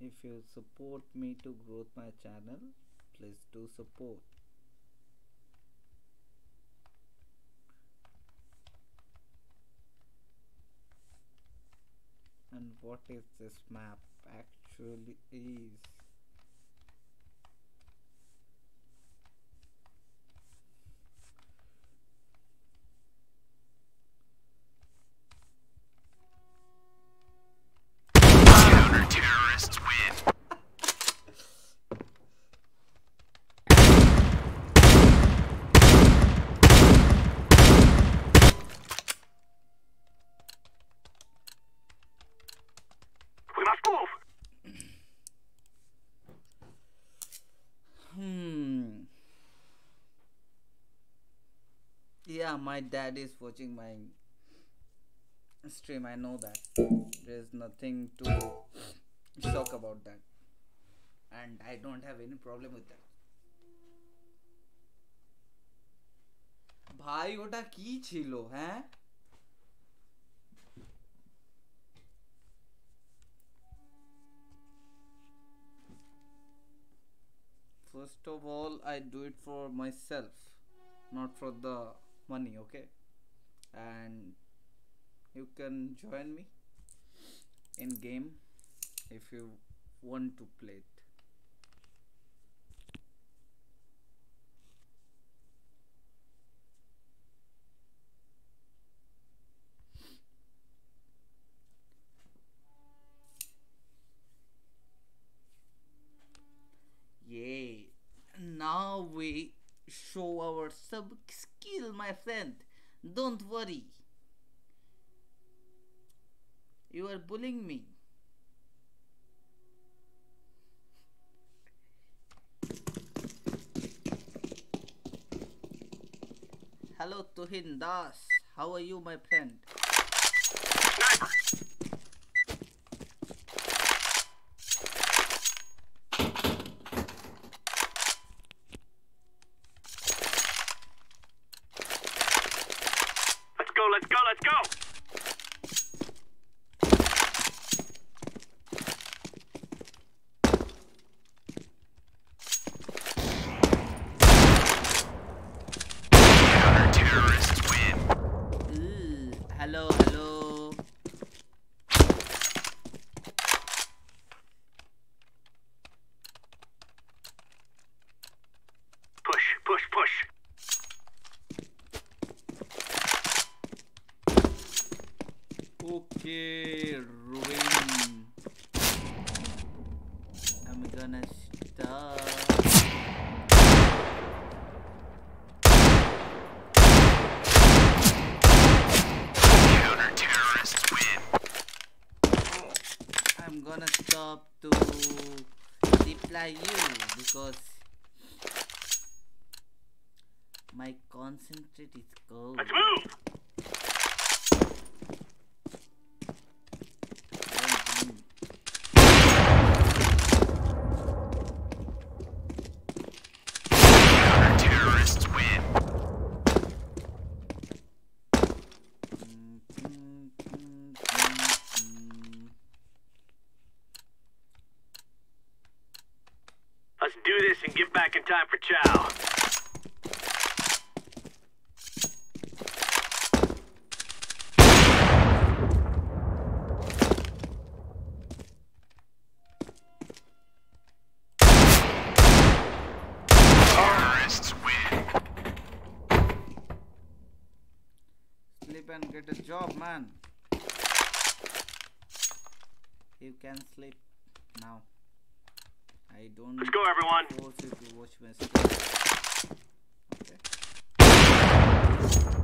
If you support me to grow my channel, please do support. And what is this map actually is? Counter terrorists win. We must move. Hmm. Yeah, my dad is watching my stream. I know that. There's nothing to talk about that. And I don't have any problem with that. ভাই ওটা কি ছিল হ্যাঁ first of all i do it for myself not for the money okay and you can join me in game if you want to play it Yay! Now we show our sub skill, my friend. Don't worry. You are bullying me. Hello, Tuhin Das. How are you, my friend? Giudizio Sleep and get a job, man. You can sleep now. I don't Let's go, everyone. force you to watch my. Okay.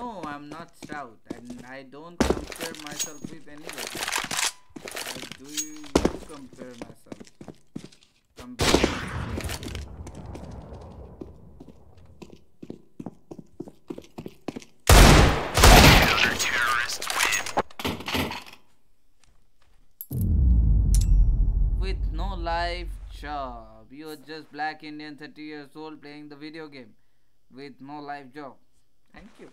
I know I'm not stout and I don't compare myself with anybody. But do you, compare myself? Compare. Win. with no life job. You're just black Indian 30 years old playing the video game with no life job. Thank you.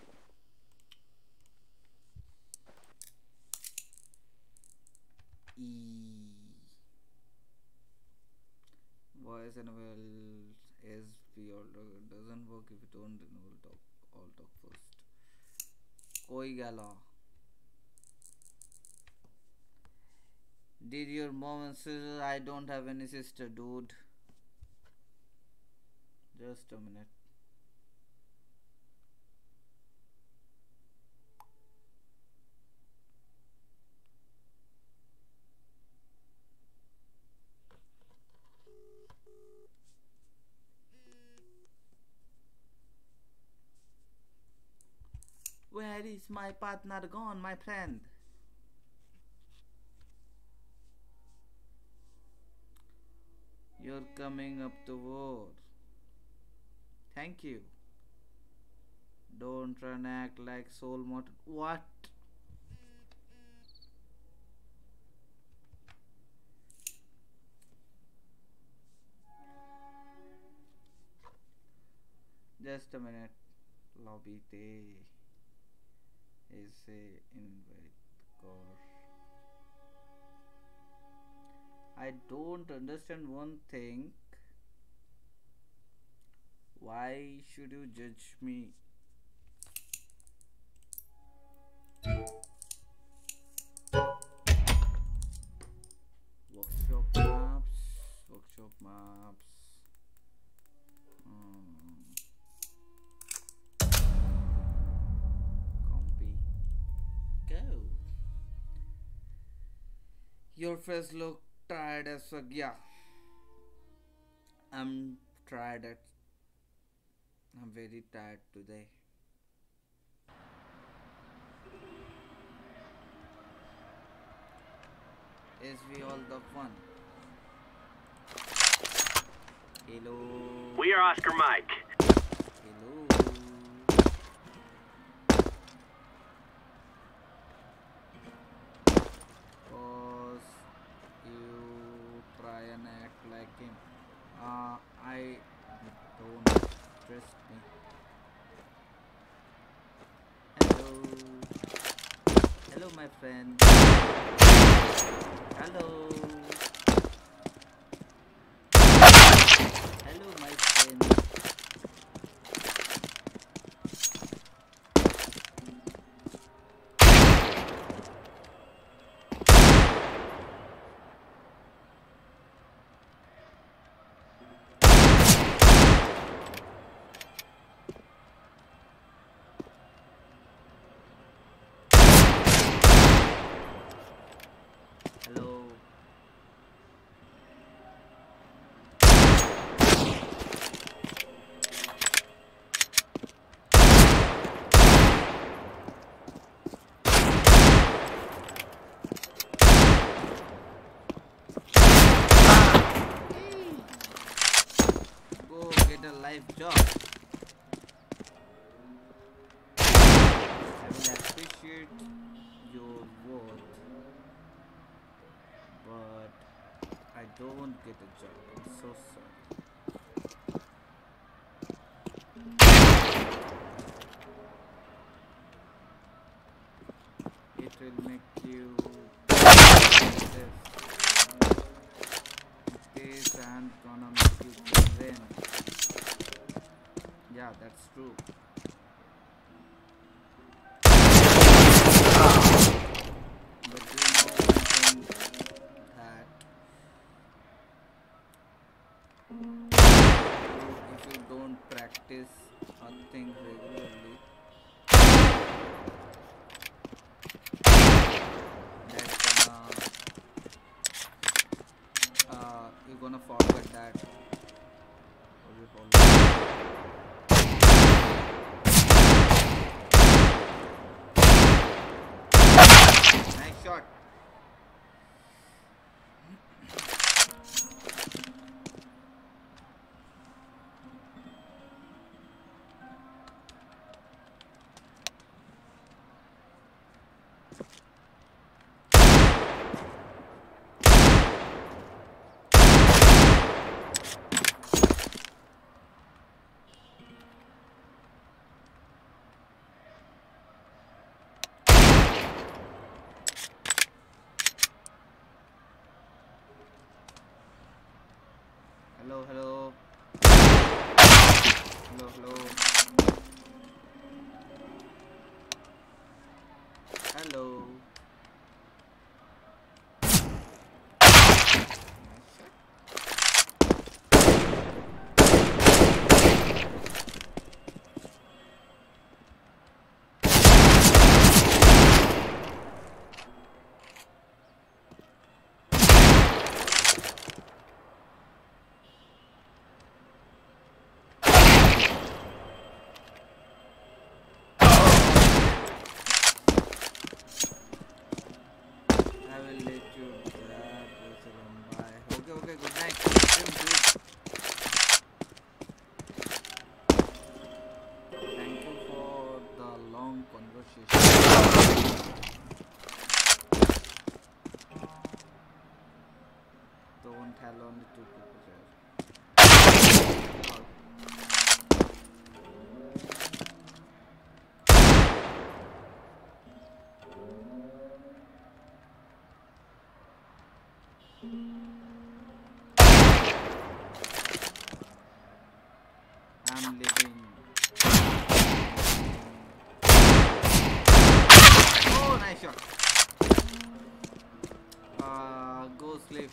E twice enable SP all doesn't work if you don't know. talk all talk first. koi gala did your mom and sister I don't have any sister dude. Just a minute. Is my partner gone, my friend? You're coming up the war. Thank you. Don't run act like soul motor. What? Just a minute. Lobby te invite core. I don't understand one thing. Why should you judge me? Workshop maps, workshop maps. Your face look tired as fuck. Yeah. I'm tired at I'm very tired today. Is we all the fun? Hello. We are Oscar Mike. Hello. Cause you try and act like him. Uh, I don't trust me. Hello. Hello, my friend. Hello my friend. Hello. Go get a life job. I will appreciate your worth but I don't get a job. I'm so sorry. It will make you this. This and gonna make you win. Yeah, that's true. If you don't practice a thing regularly that's gonna uh, you're gonna forget that What do you call it? Nice shot. Hello, hello. Oh, nice shot. Uh, go sleep.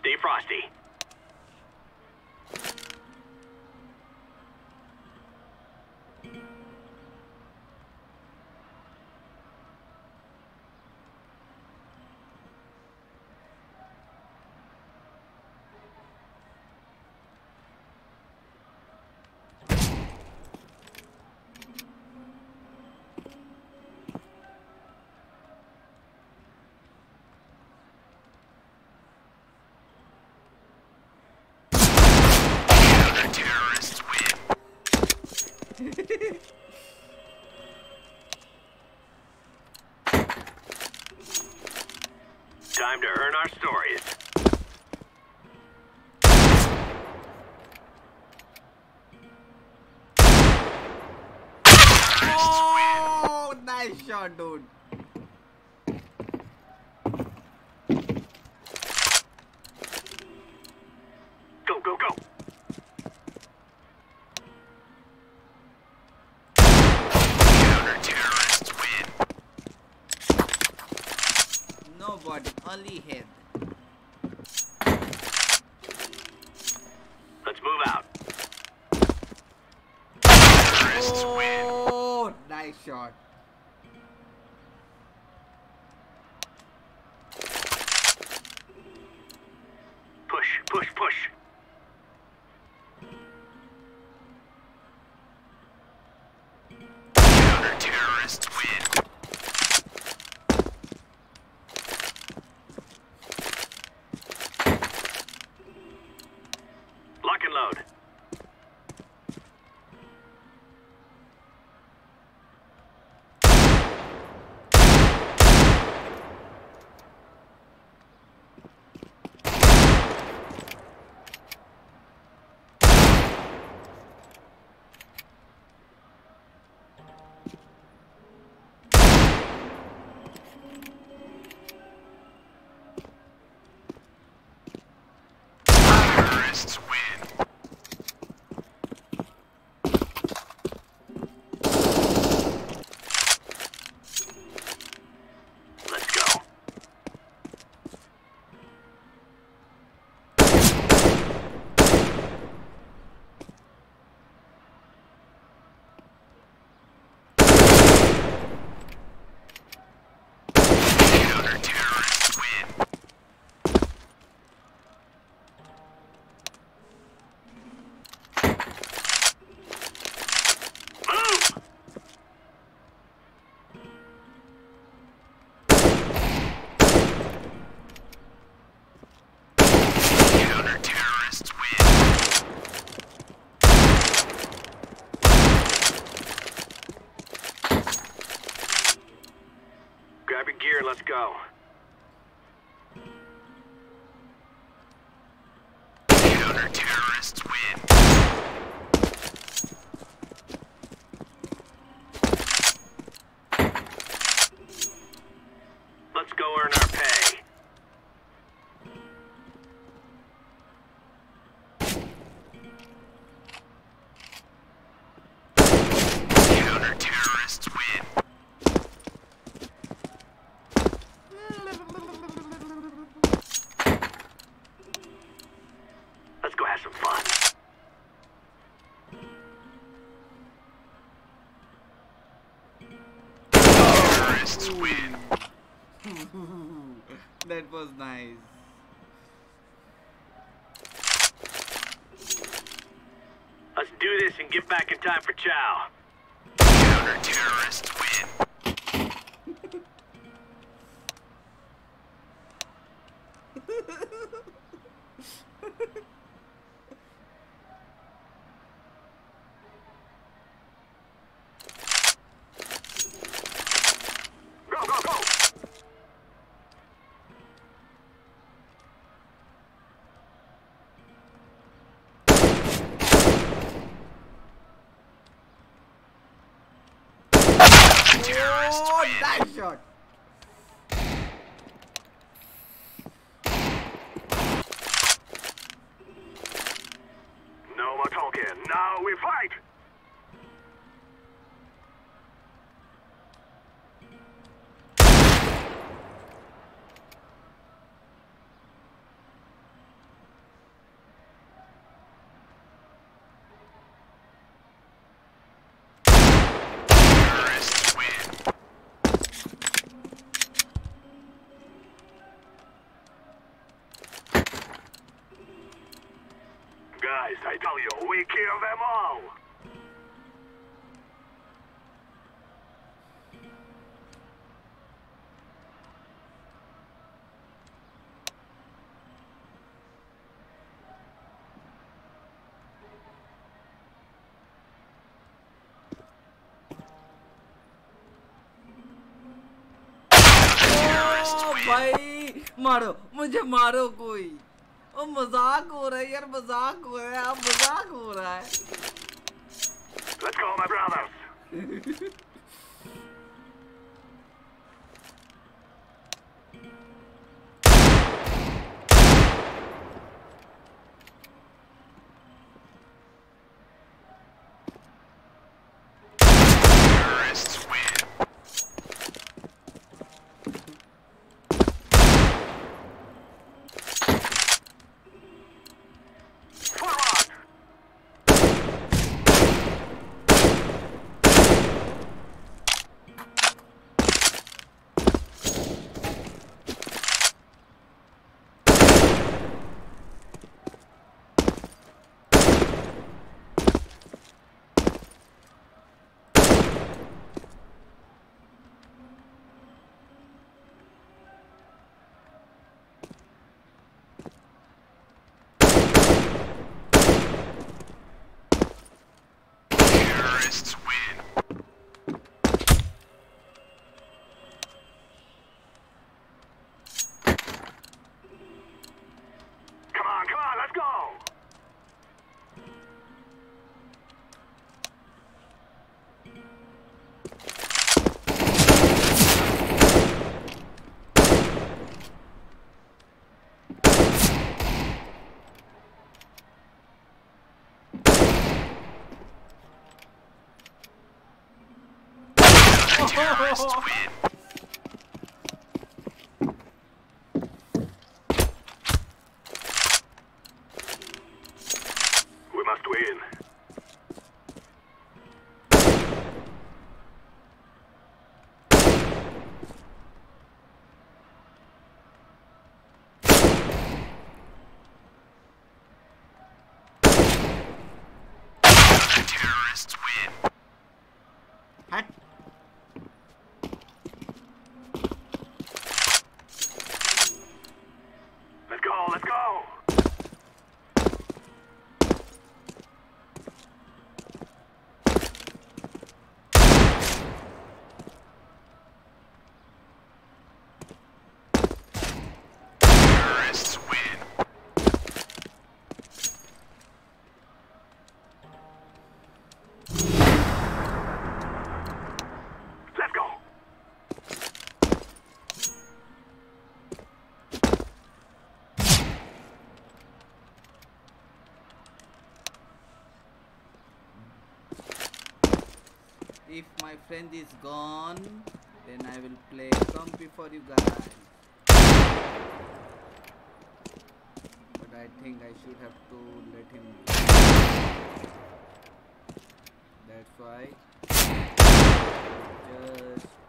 Stay frosty. Nice shot, dude. Go, go, go. Counter-terrorists win. Nobody, only head. Let's move out. Terrorists win. Oh, nice shot. And get back in time for chow. Counter-terrorists win. Go, go, go! Terrorists Oh, we kill them all! Terrorists O win. भाई मारो मुझे मारो कोई ओ मजाक हो रहा है यार मजाक हो रहा है अब मजाक हो that. Let's call my brothers. *laughs* Terrorists win. We must win. Terrorists win. हट Let's go, let's go! If my friend is gone, then I will play comfy for you guys. But I think I should have to let him. That's why. Just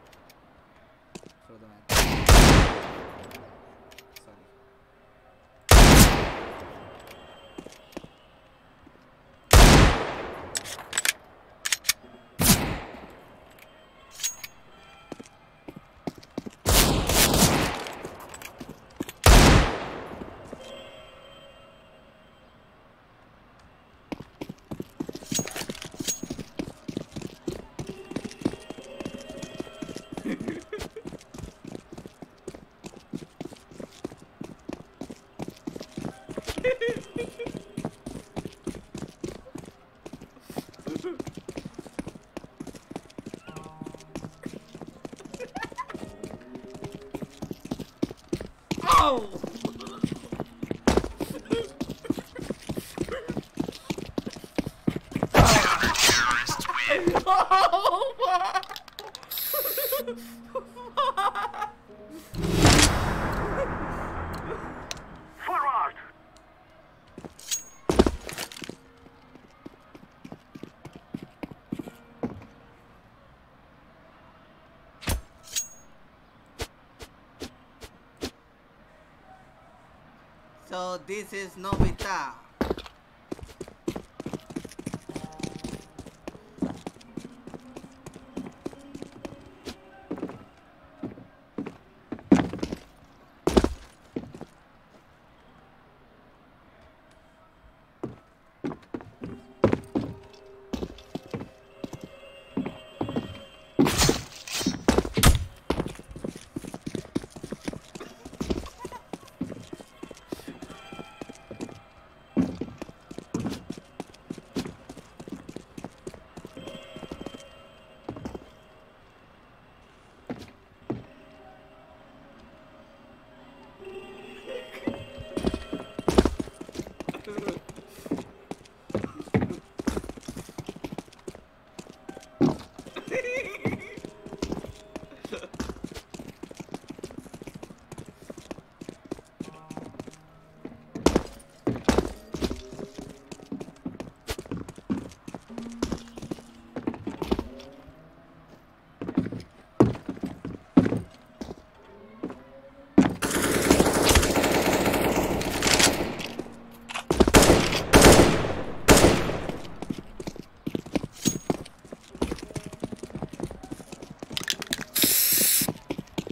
this is Nobita.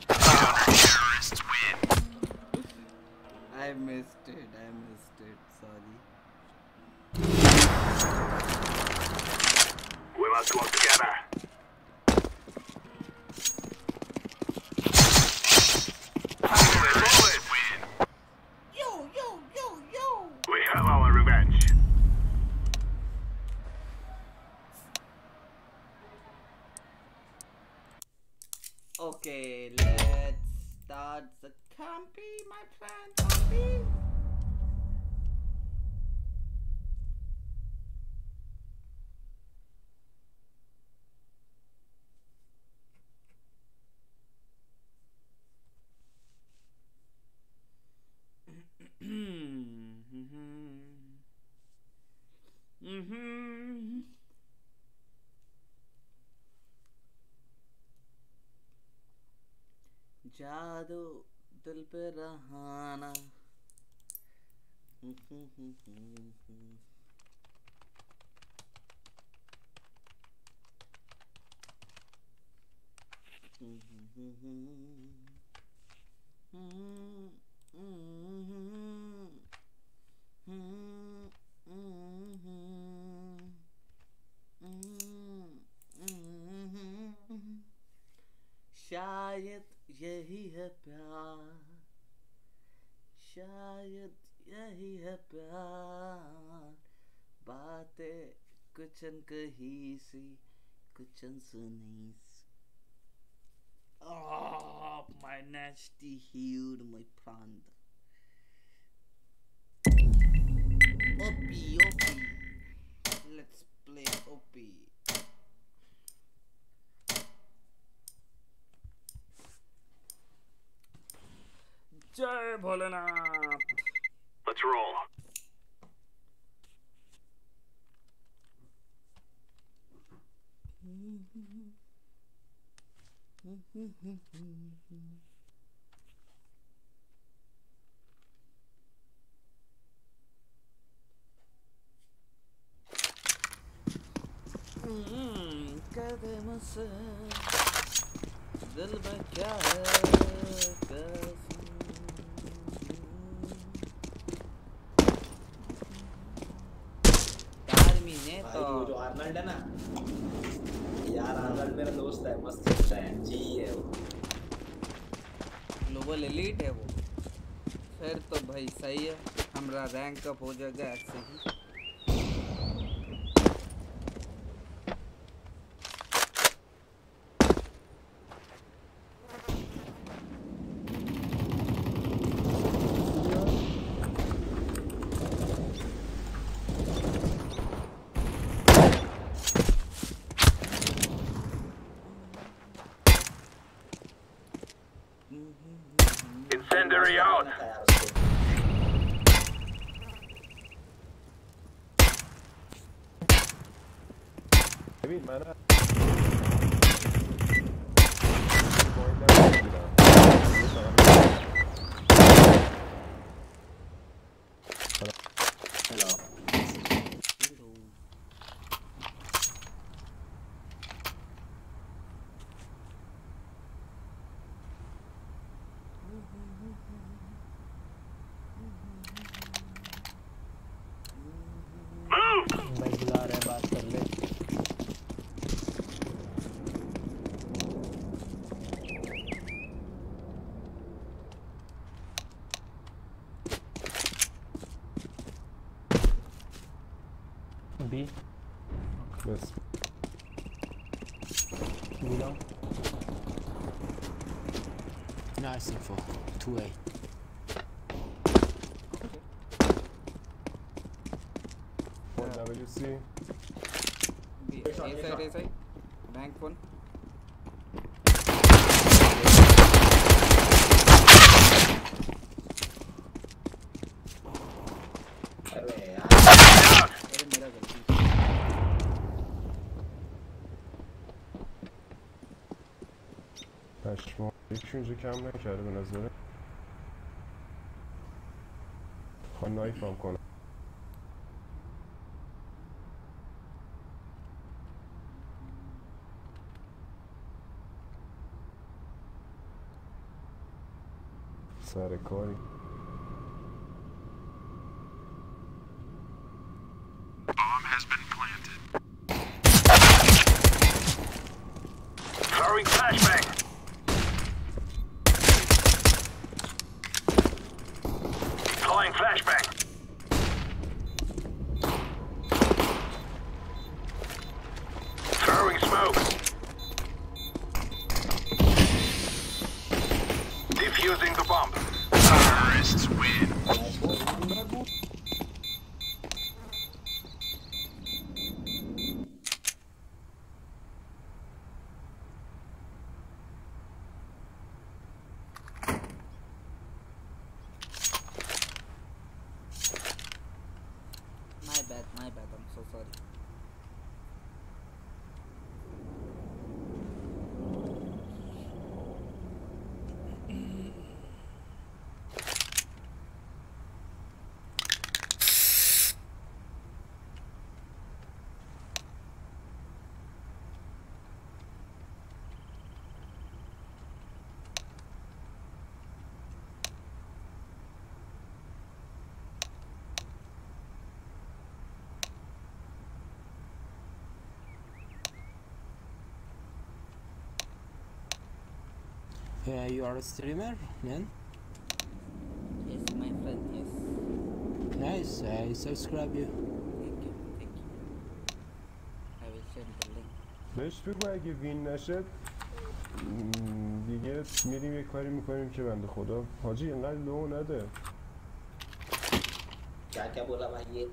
Counter-terrorists win. I missed it. I missed it. Sorry. We must work together. Forward! Win. Yo, yo, yo, yo. We have our revenge. Okay, let's start the campy, my friend. जादू दिल पे रहाना शायद यही है प्यार शायद यही है प्यार बातें कुछ कही सी कुछ सुनी सी Oh, my nasty healed my plant. Opie, opie. Let's play OP. जय भोलेनाथ Let's roll. हम्म, कदम से दिल में क्या है भाई वो जो आर्नल्ड है ना यार आर्नल्ड मेरा दोस्त है मस्त है जी है वो। ग्लोबल एलीट है वो। फिर तो भाई सही है हमारा रैंक अप हो जाएगा ऐसे ही। nice info. 2A. One WC. Inside, inside. Bank one. یکی اینجا کم نکرده به نظره خواه نایف هم کنم. سر کاری. Uh, you are a streamer, man? Yes, my friend, yes. Nice, I subscribe you. Thank you, thank you. I will send the link. بهش بگو اگه وین نشد دیگه میریم یه کاری می‌کنیم که بنده خدا حاجی اینقدر لو نده کعکه بولا من یه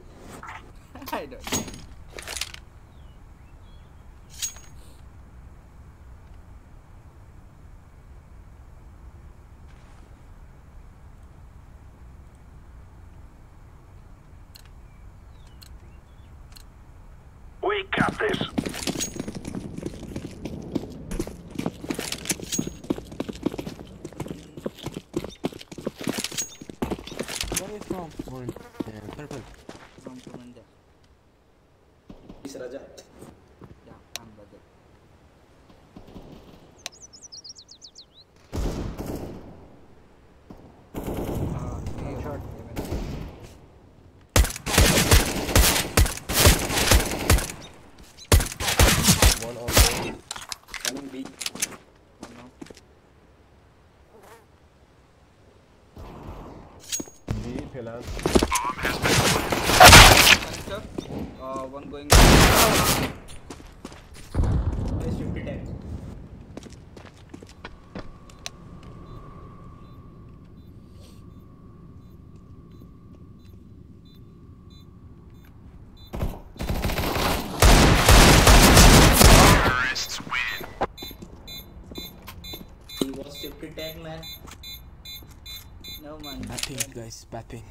guys bapping.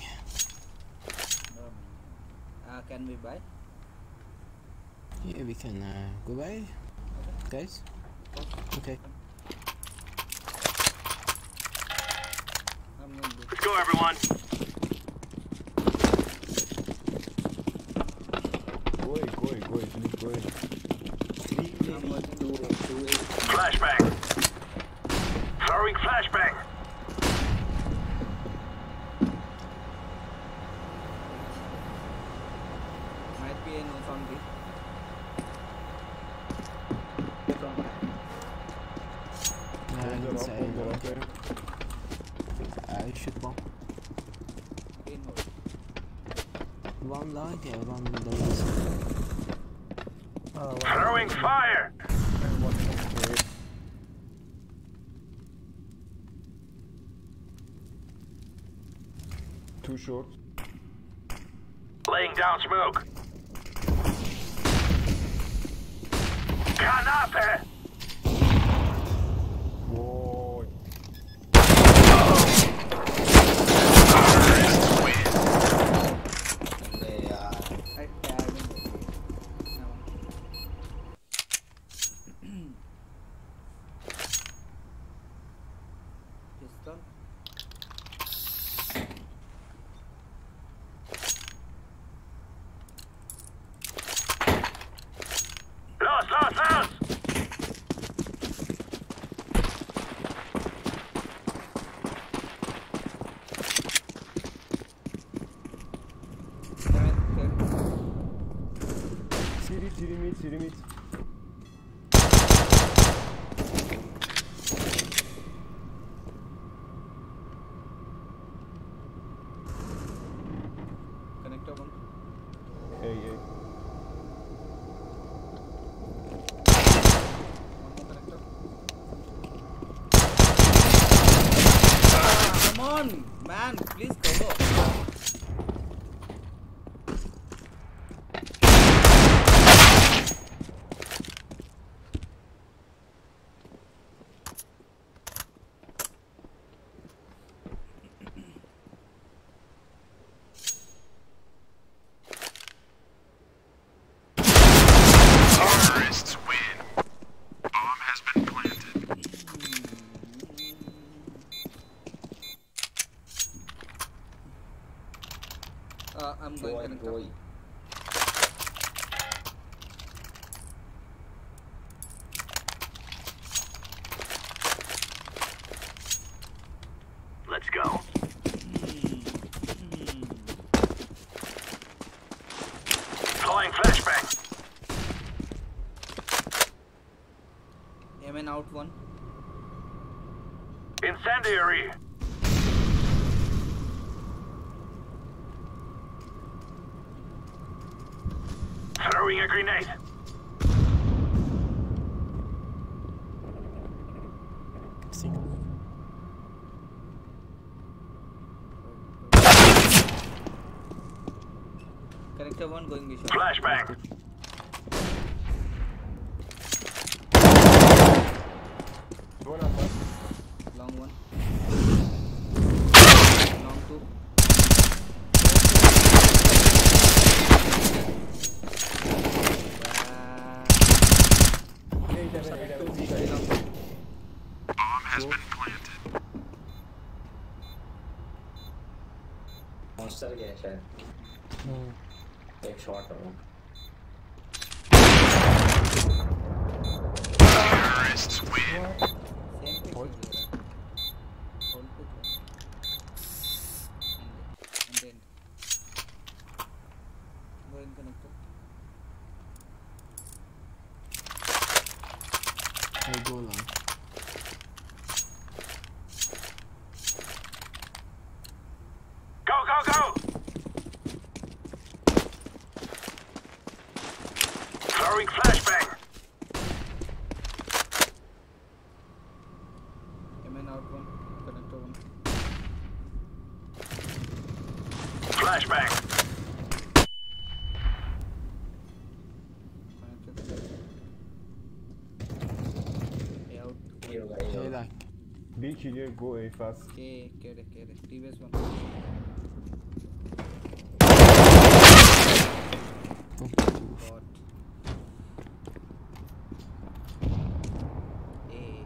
Uh, can we buy? Yeah, we can uh, go buy, guys. Okay. Go everyone. too short. Laying down smoke. Throwing a grenade! Connector 1 going visual. Flashback! है। एक shot हो Clear, go fast. K, K, K, TBS one. Bot. A.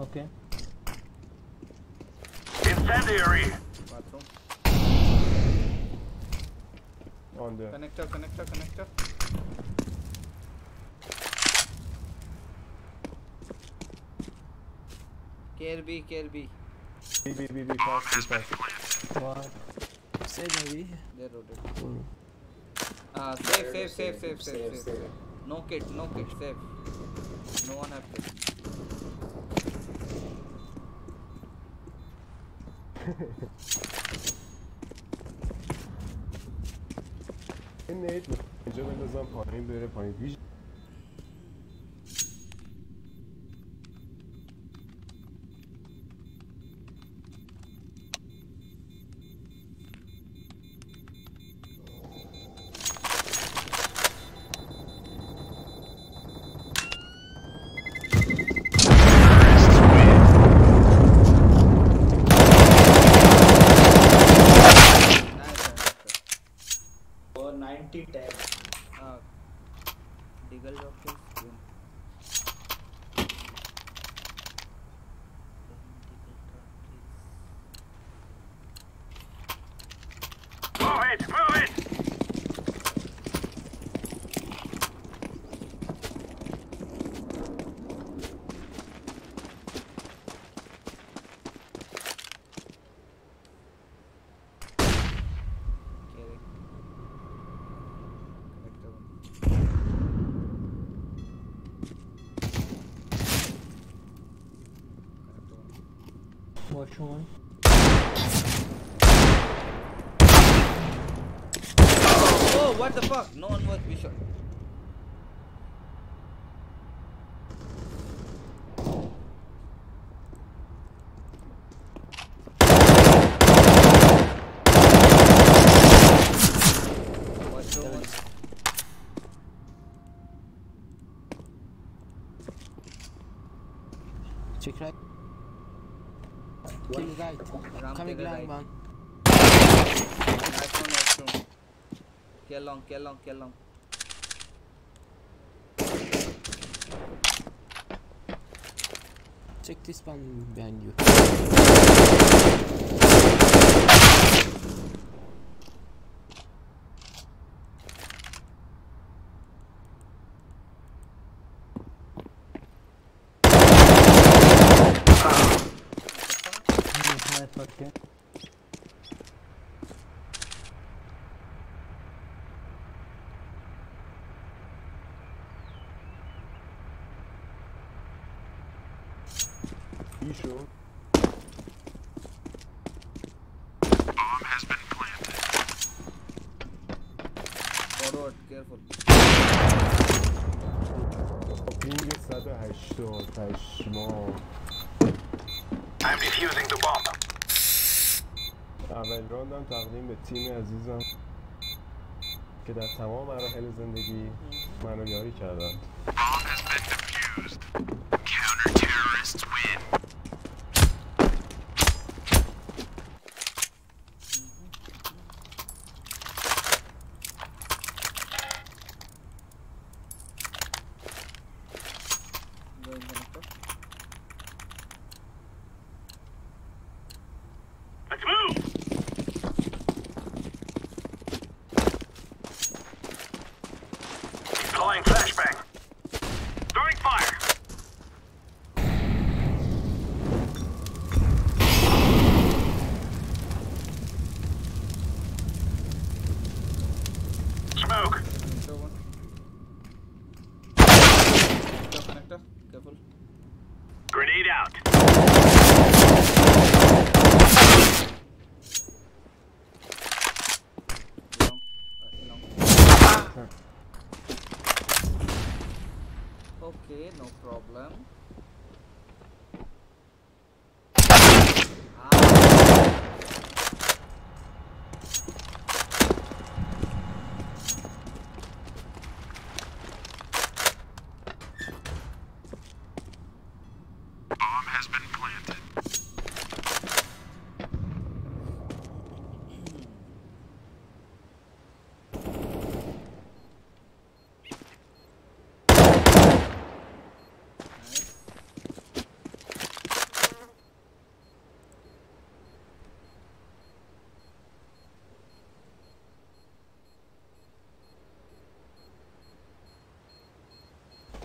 Okay. Incendiary. Bathroom. On the Connector, connector, connector. KRB, KRB. B, B, B, B, fast, B, fast. What? Say maybe. They rotate. Cool. Ah, safe, safe, safe, safe, safe, safe, safe. No kit, no kit, safe. No one have kit. پایین بره پایین. One. Watch. Oh, what the fuck? No one was visual. Watch. Check right. Keep right. Coming along, man. iPhone has two. Get along, get along, get along. Check this one behind you. به تیم عزیزم که در تمام مراحل زندگی منو یاری کردن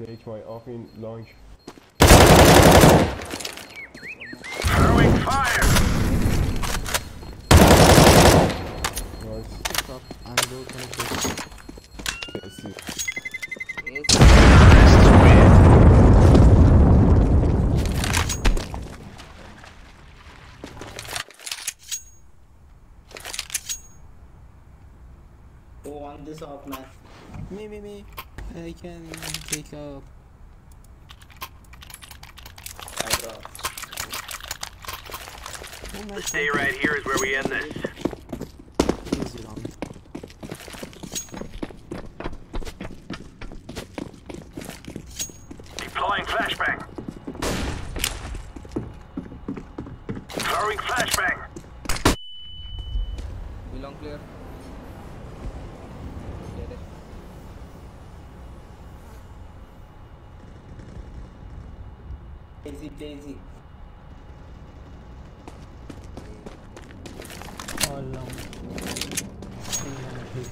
Take my off in launch. Throwing fire. Nice. Stop. I'm go connected. Yes, yes. Who oh, won this off man? Me, me, me. I can take a I draw. My Stay right here is where we end this. Easy round. Deploying flashbang. Throwing flashbang. Belong clear. Get it. Daisy, Daisy. All long. Three long, please.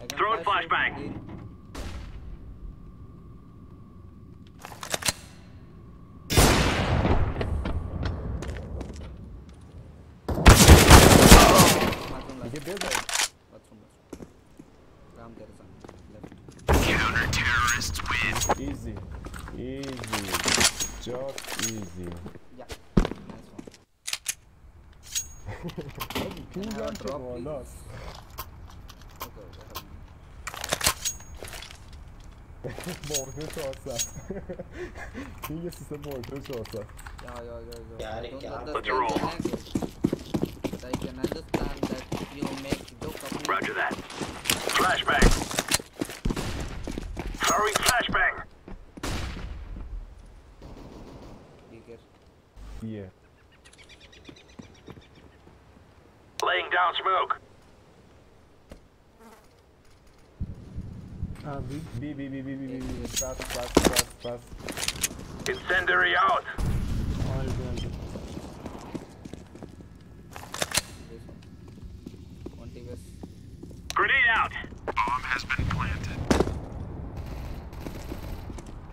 I can Throwing flash it flashbang. again. Bathroom left. Get busy. Bathroom left. Ram there is one. Left. Counter terrorists win. Easy. Easy. Just easy. Yeah. Nice one. Hadi Can I have a pingem drop, çekme please? Allah. Okay, okay. Borcu sorsa. Pinge size borcu sorsa. Yeah, yeah, yeah, yeah. Yeah, I don't yeah. understand Let's roll. the language, But I can understand that you make joke of me. Roger that. Flashbang. Throwing flashbang. Be careful. Yeah. Laying down smoke. Uh, B. B B B B B B B. Fast fast fast fast. Incendiary out. All B, all B. This one. One TVS. Grenade out. Bomb has been planted.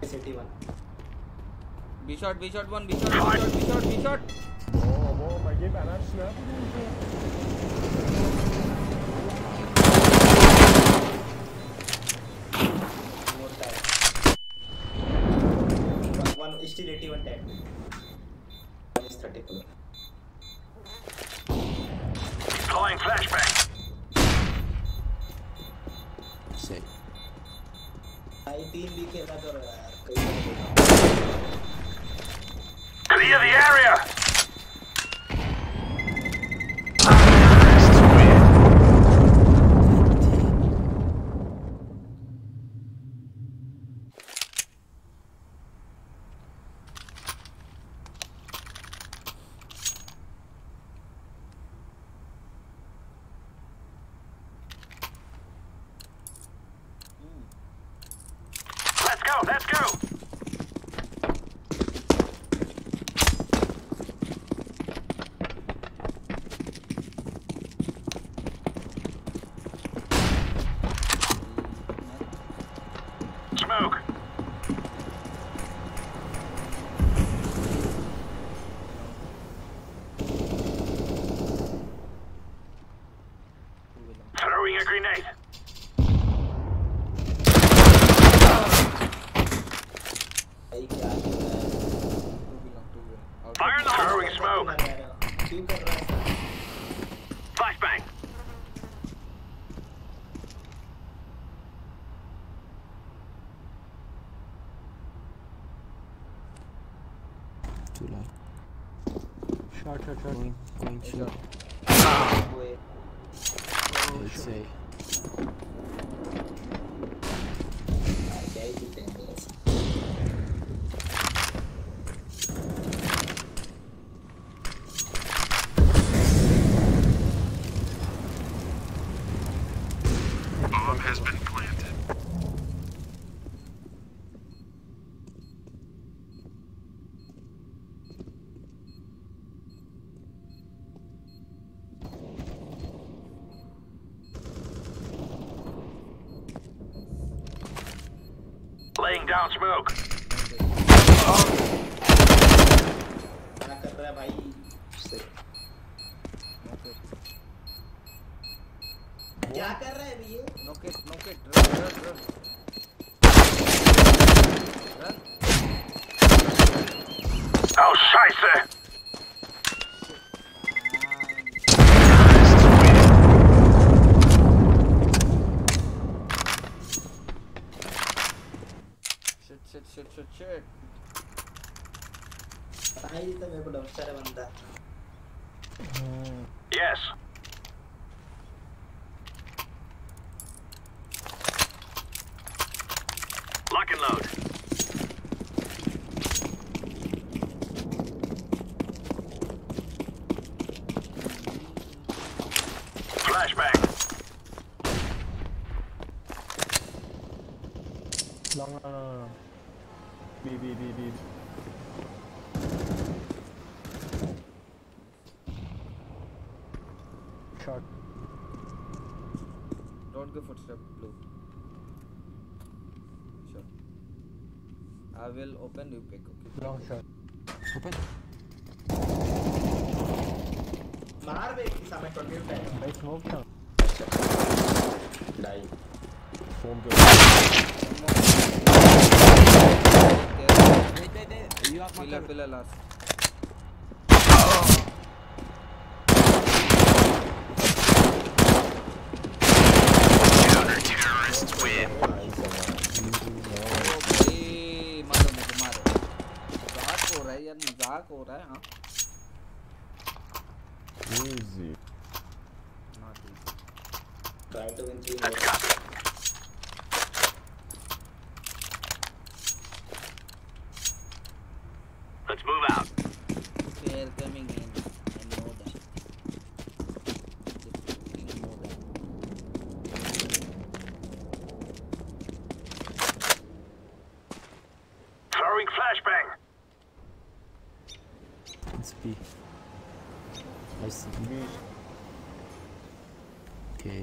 City one. B shot, B shot one, B shot, B shot, B shot, B shot. Oo, oo, magi ben açtım. still 8110车车，您您去啊。Down smoke. beep, beep, beep. Shot. Don't go footstep, blue. Sure. I will open, you pick, okay? Long shot. Open. Marve, is a microphone. I smoked him. Die. Phone Counter-terrorists win. ओ मारो मुझे मारो मज़ाक हो रहा है यार मज़ाक हो रहा है हाँ Easy. Not easy. Try to win 3 Let's. Let's move out. They are coming in. I know that. Just know that. Throwing flashbang. It's B. I see. B. Okay.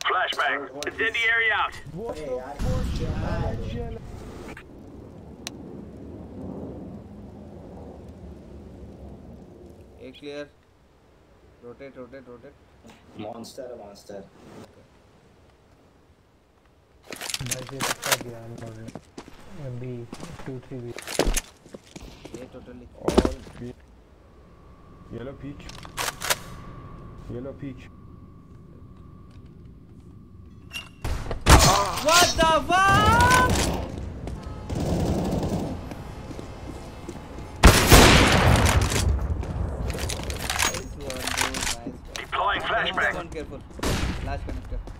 Flashbang. Incendiary out. What clear. Rotate, rotate, rotate. Monster है monster भाई ये पक्का गया Anmol B two three B A totally. all B yellow peach yellow peach What the fuck? Careful last connector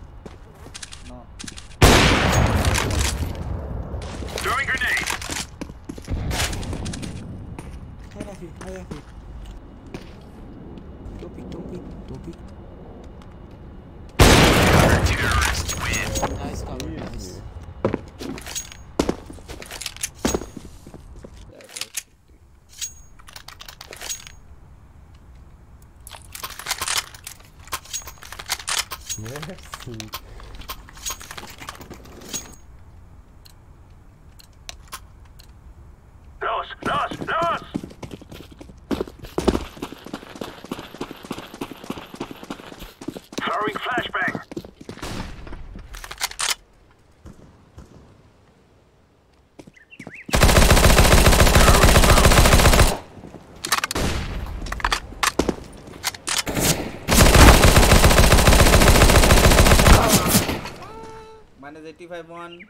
GT5 one,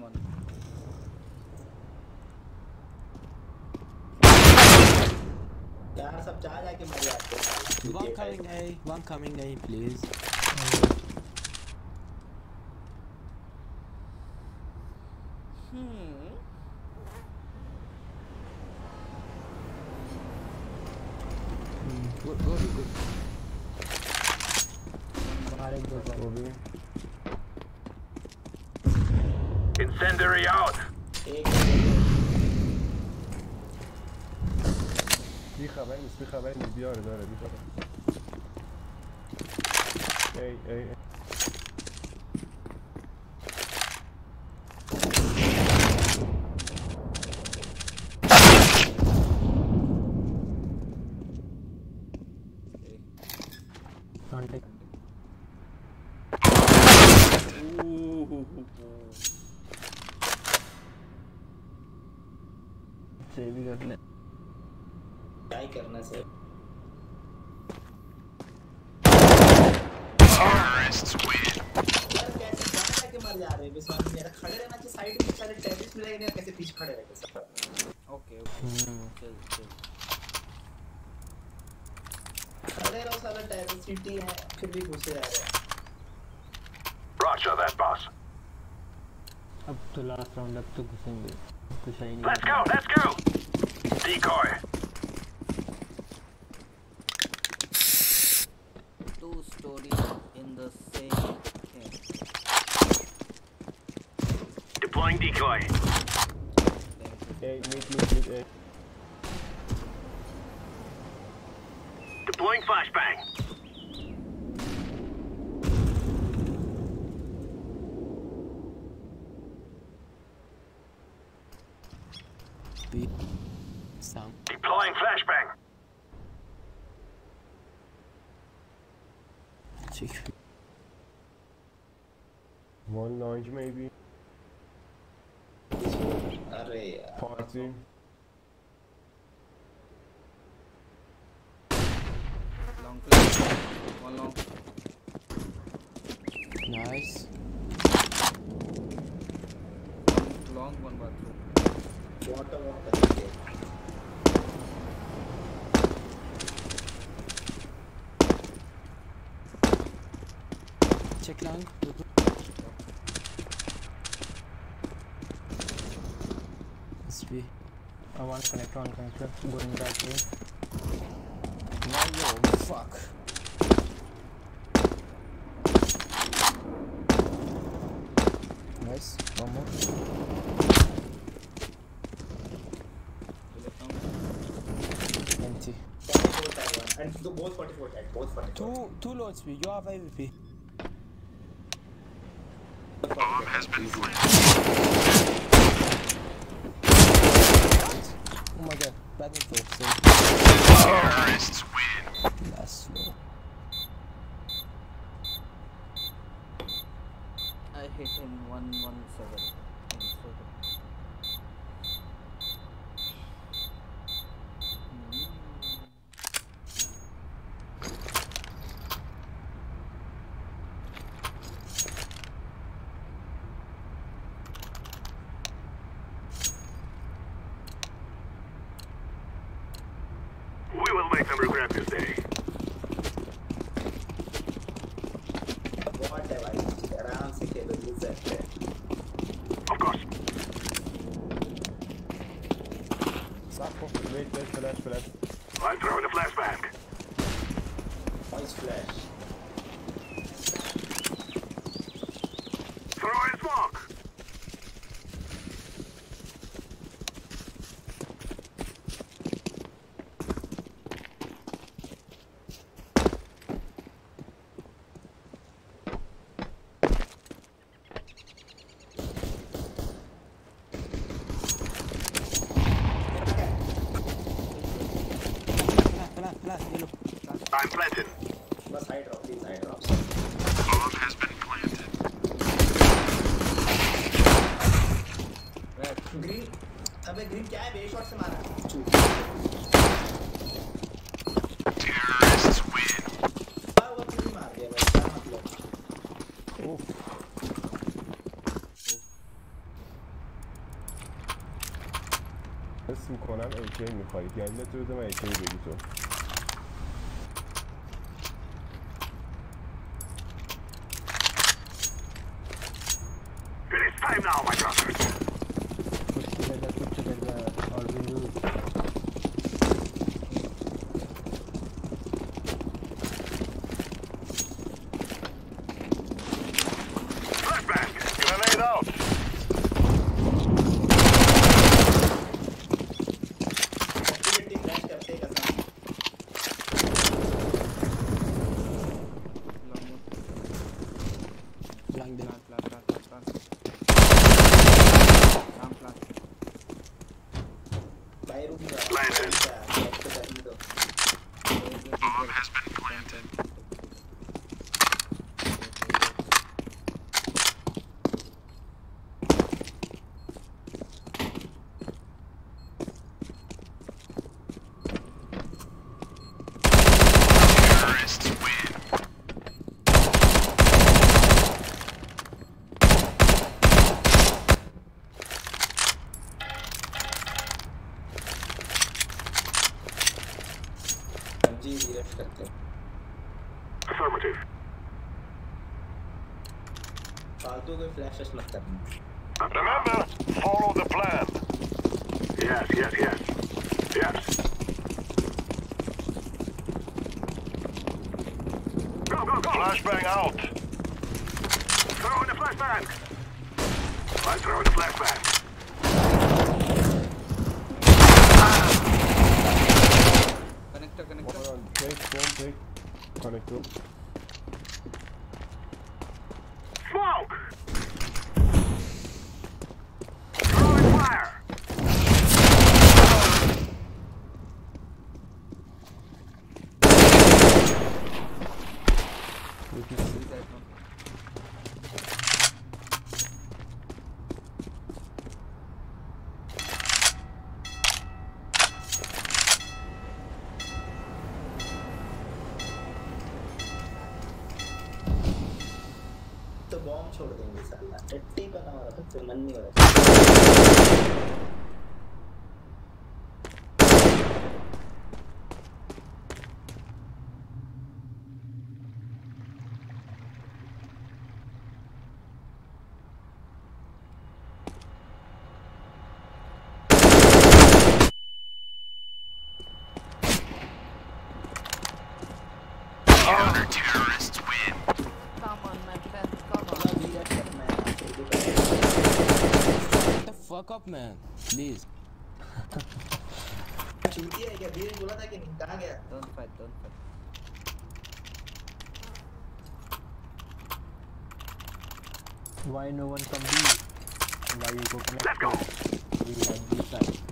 one. One coming A, one coming A, please. میخوابه بیاره داره میخوابه ای ای ای. फिर भी घुसे जा रहे हैं Roger that, boss. अब तो last round अब तो घुसेंगे कुछ है ही नहीं Let's go, let's go. Decoy. Nice. Long one bathroom. Water, water. Check long. Must be. I want connector, one connector. Going back here. No, yo, fuck. One more. Empty. 44 tag one and the both 44 tag both 44 Two two loads me. You have AVP. Bomb has been planted. چی می‌خوای یعنی گندت رو بده من یکی بگی تو. Counter-terror! fuck up, man. Please. Why no one come B? Why you go connect? Let's go. We have side.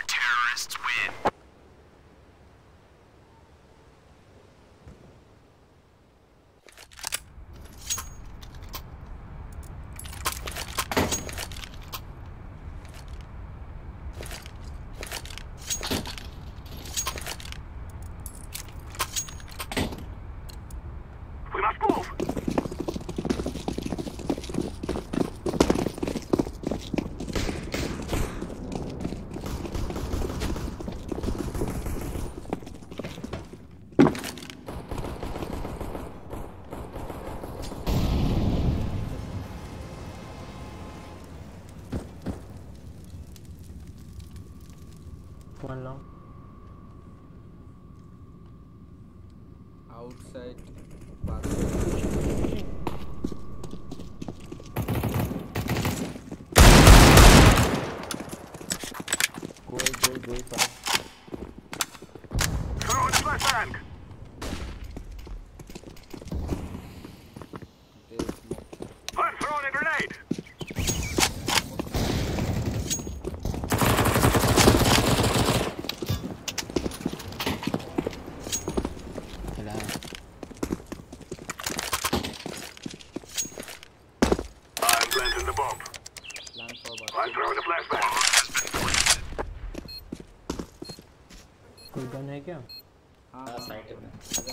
the terrorists win. हाँ हाँ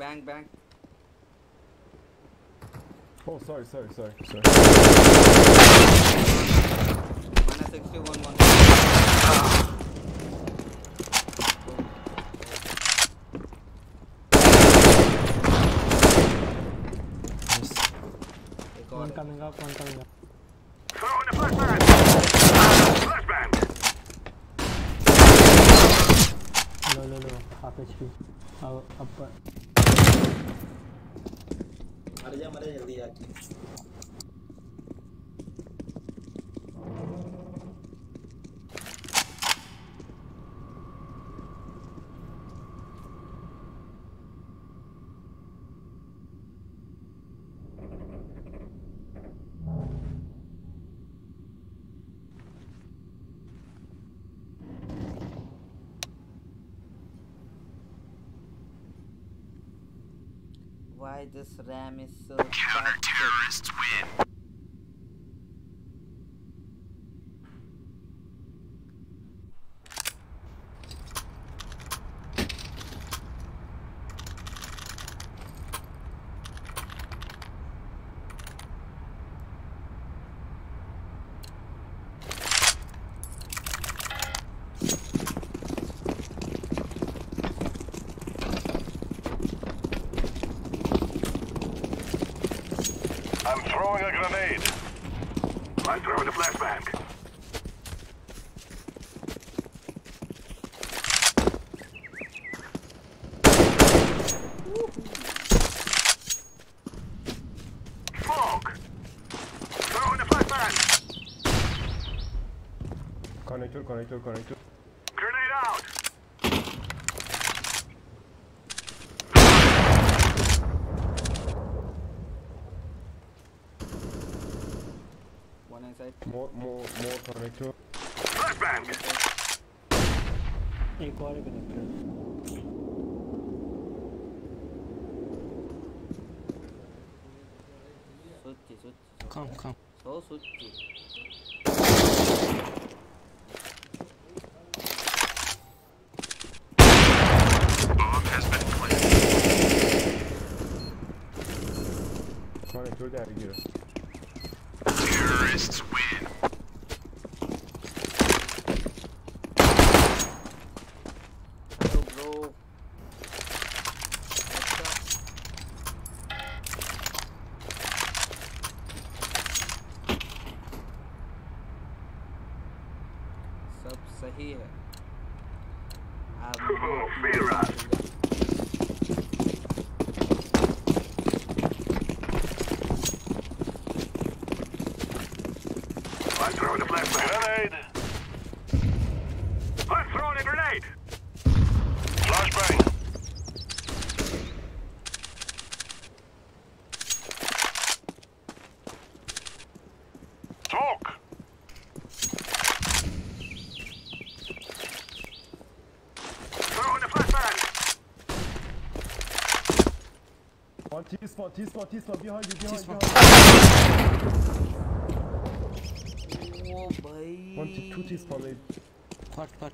Bang, bang. Oh, sorry, sorry, sorry, sorry. Minus 61, one. Ah. One coming up, one coming up. Throwing a flashbang! Flashbang! Low, low, low. Half HP. Uh, upper. मर जा मर जा जल्दी जाके। why this RAM is so Counter-terrorists win! throwing a grenade. I'm throwing a flashbang. Connector, connector, connector. Victor. Flashbang! Inquiry connector. Sutti, sutti. Come, come. So sutti. Sonra köyde her giriyoruz. T-spot, T-spot, T-spot, behind you, behind you. Oh, भाई. One T, two T-spot, mate. Fuck, fuck.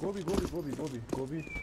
Gobi, gobi, gobi, gobi, gobi.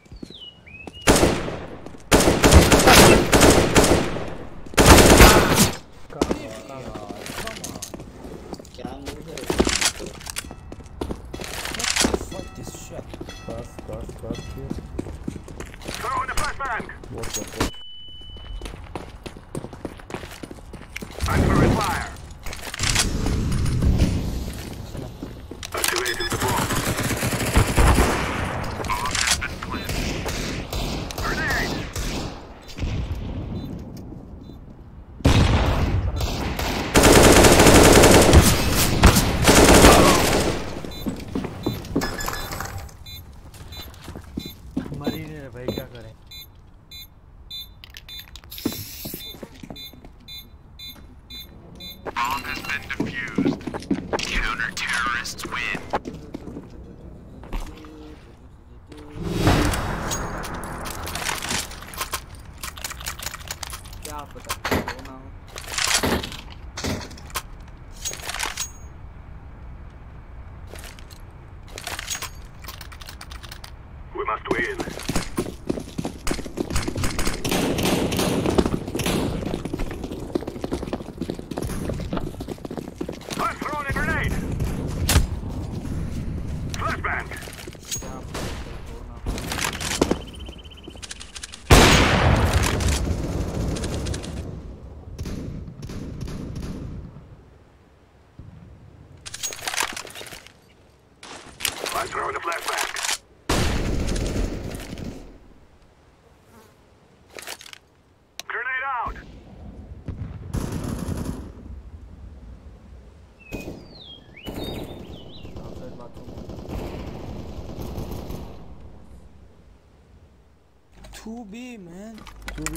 B, man. Two B.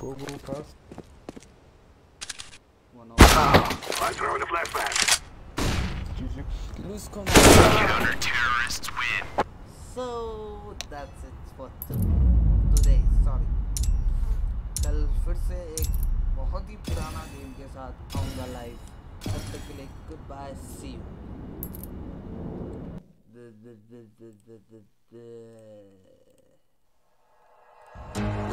Go, go, fast. One off. Ah, I'm throwing a flashback. Lose command. Counter-terrorists win. So, that's it for today. Sorry. कल फिर से एक बहुत ही पुराना game के साथ आऊँगा live तब तक के लिए good bye see you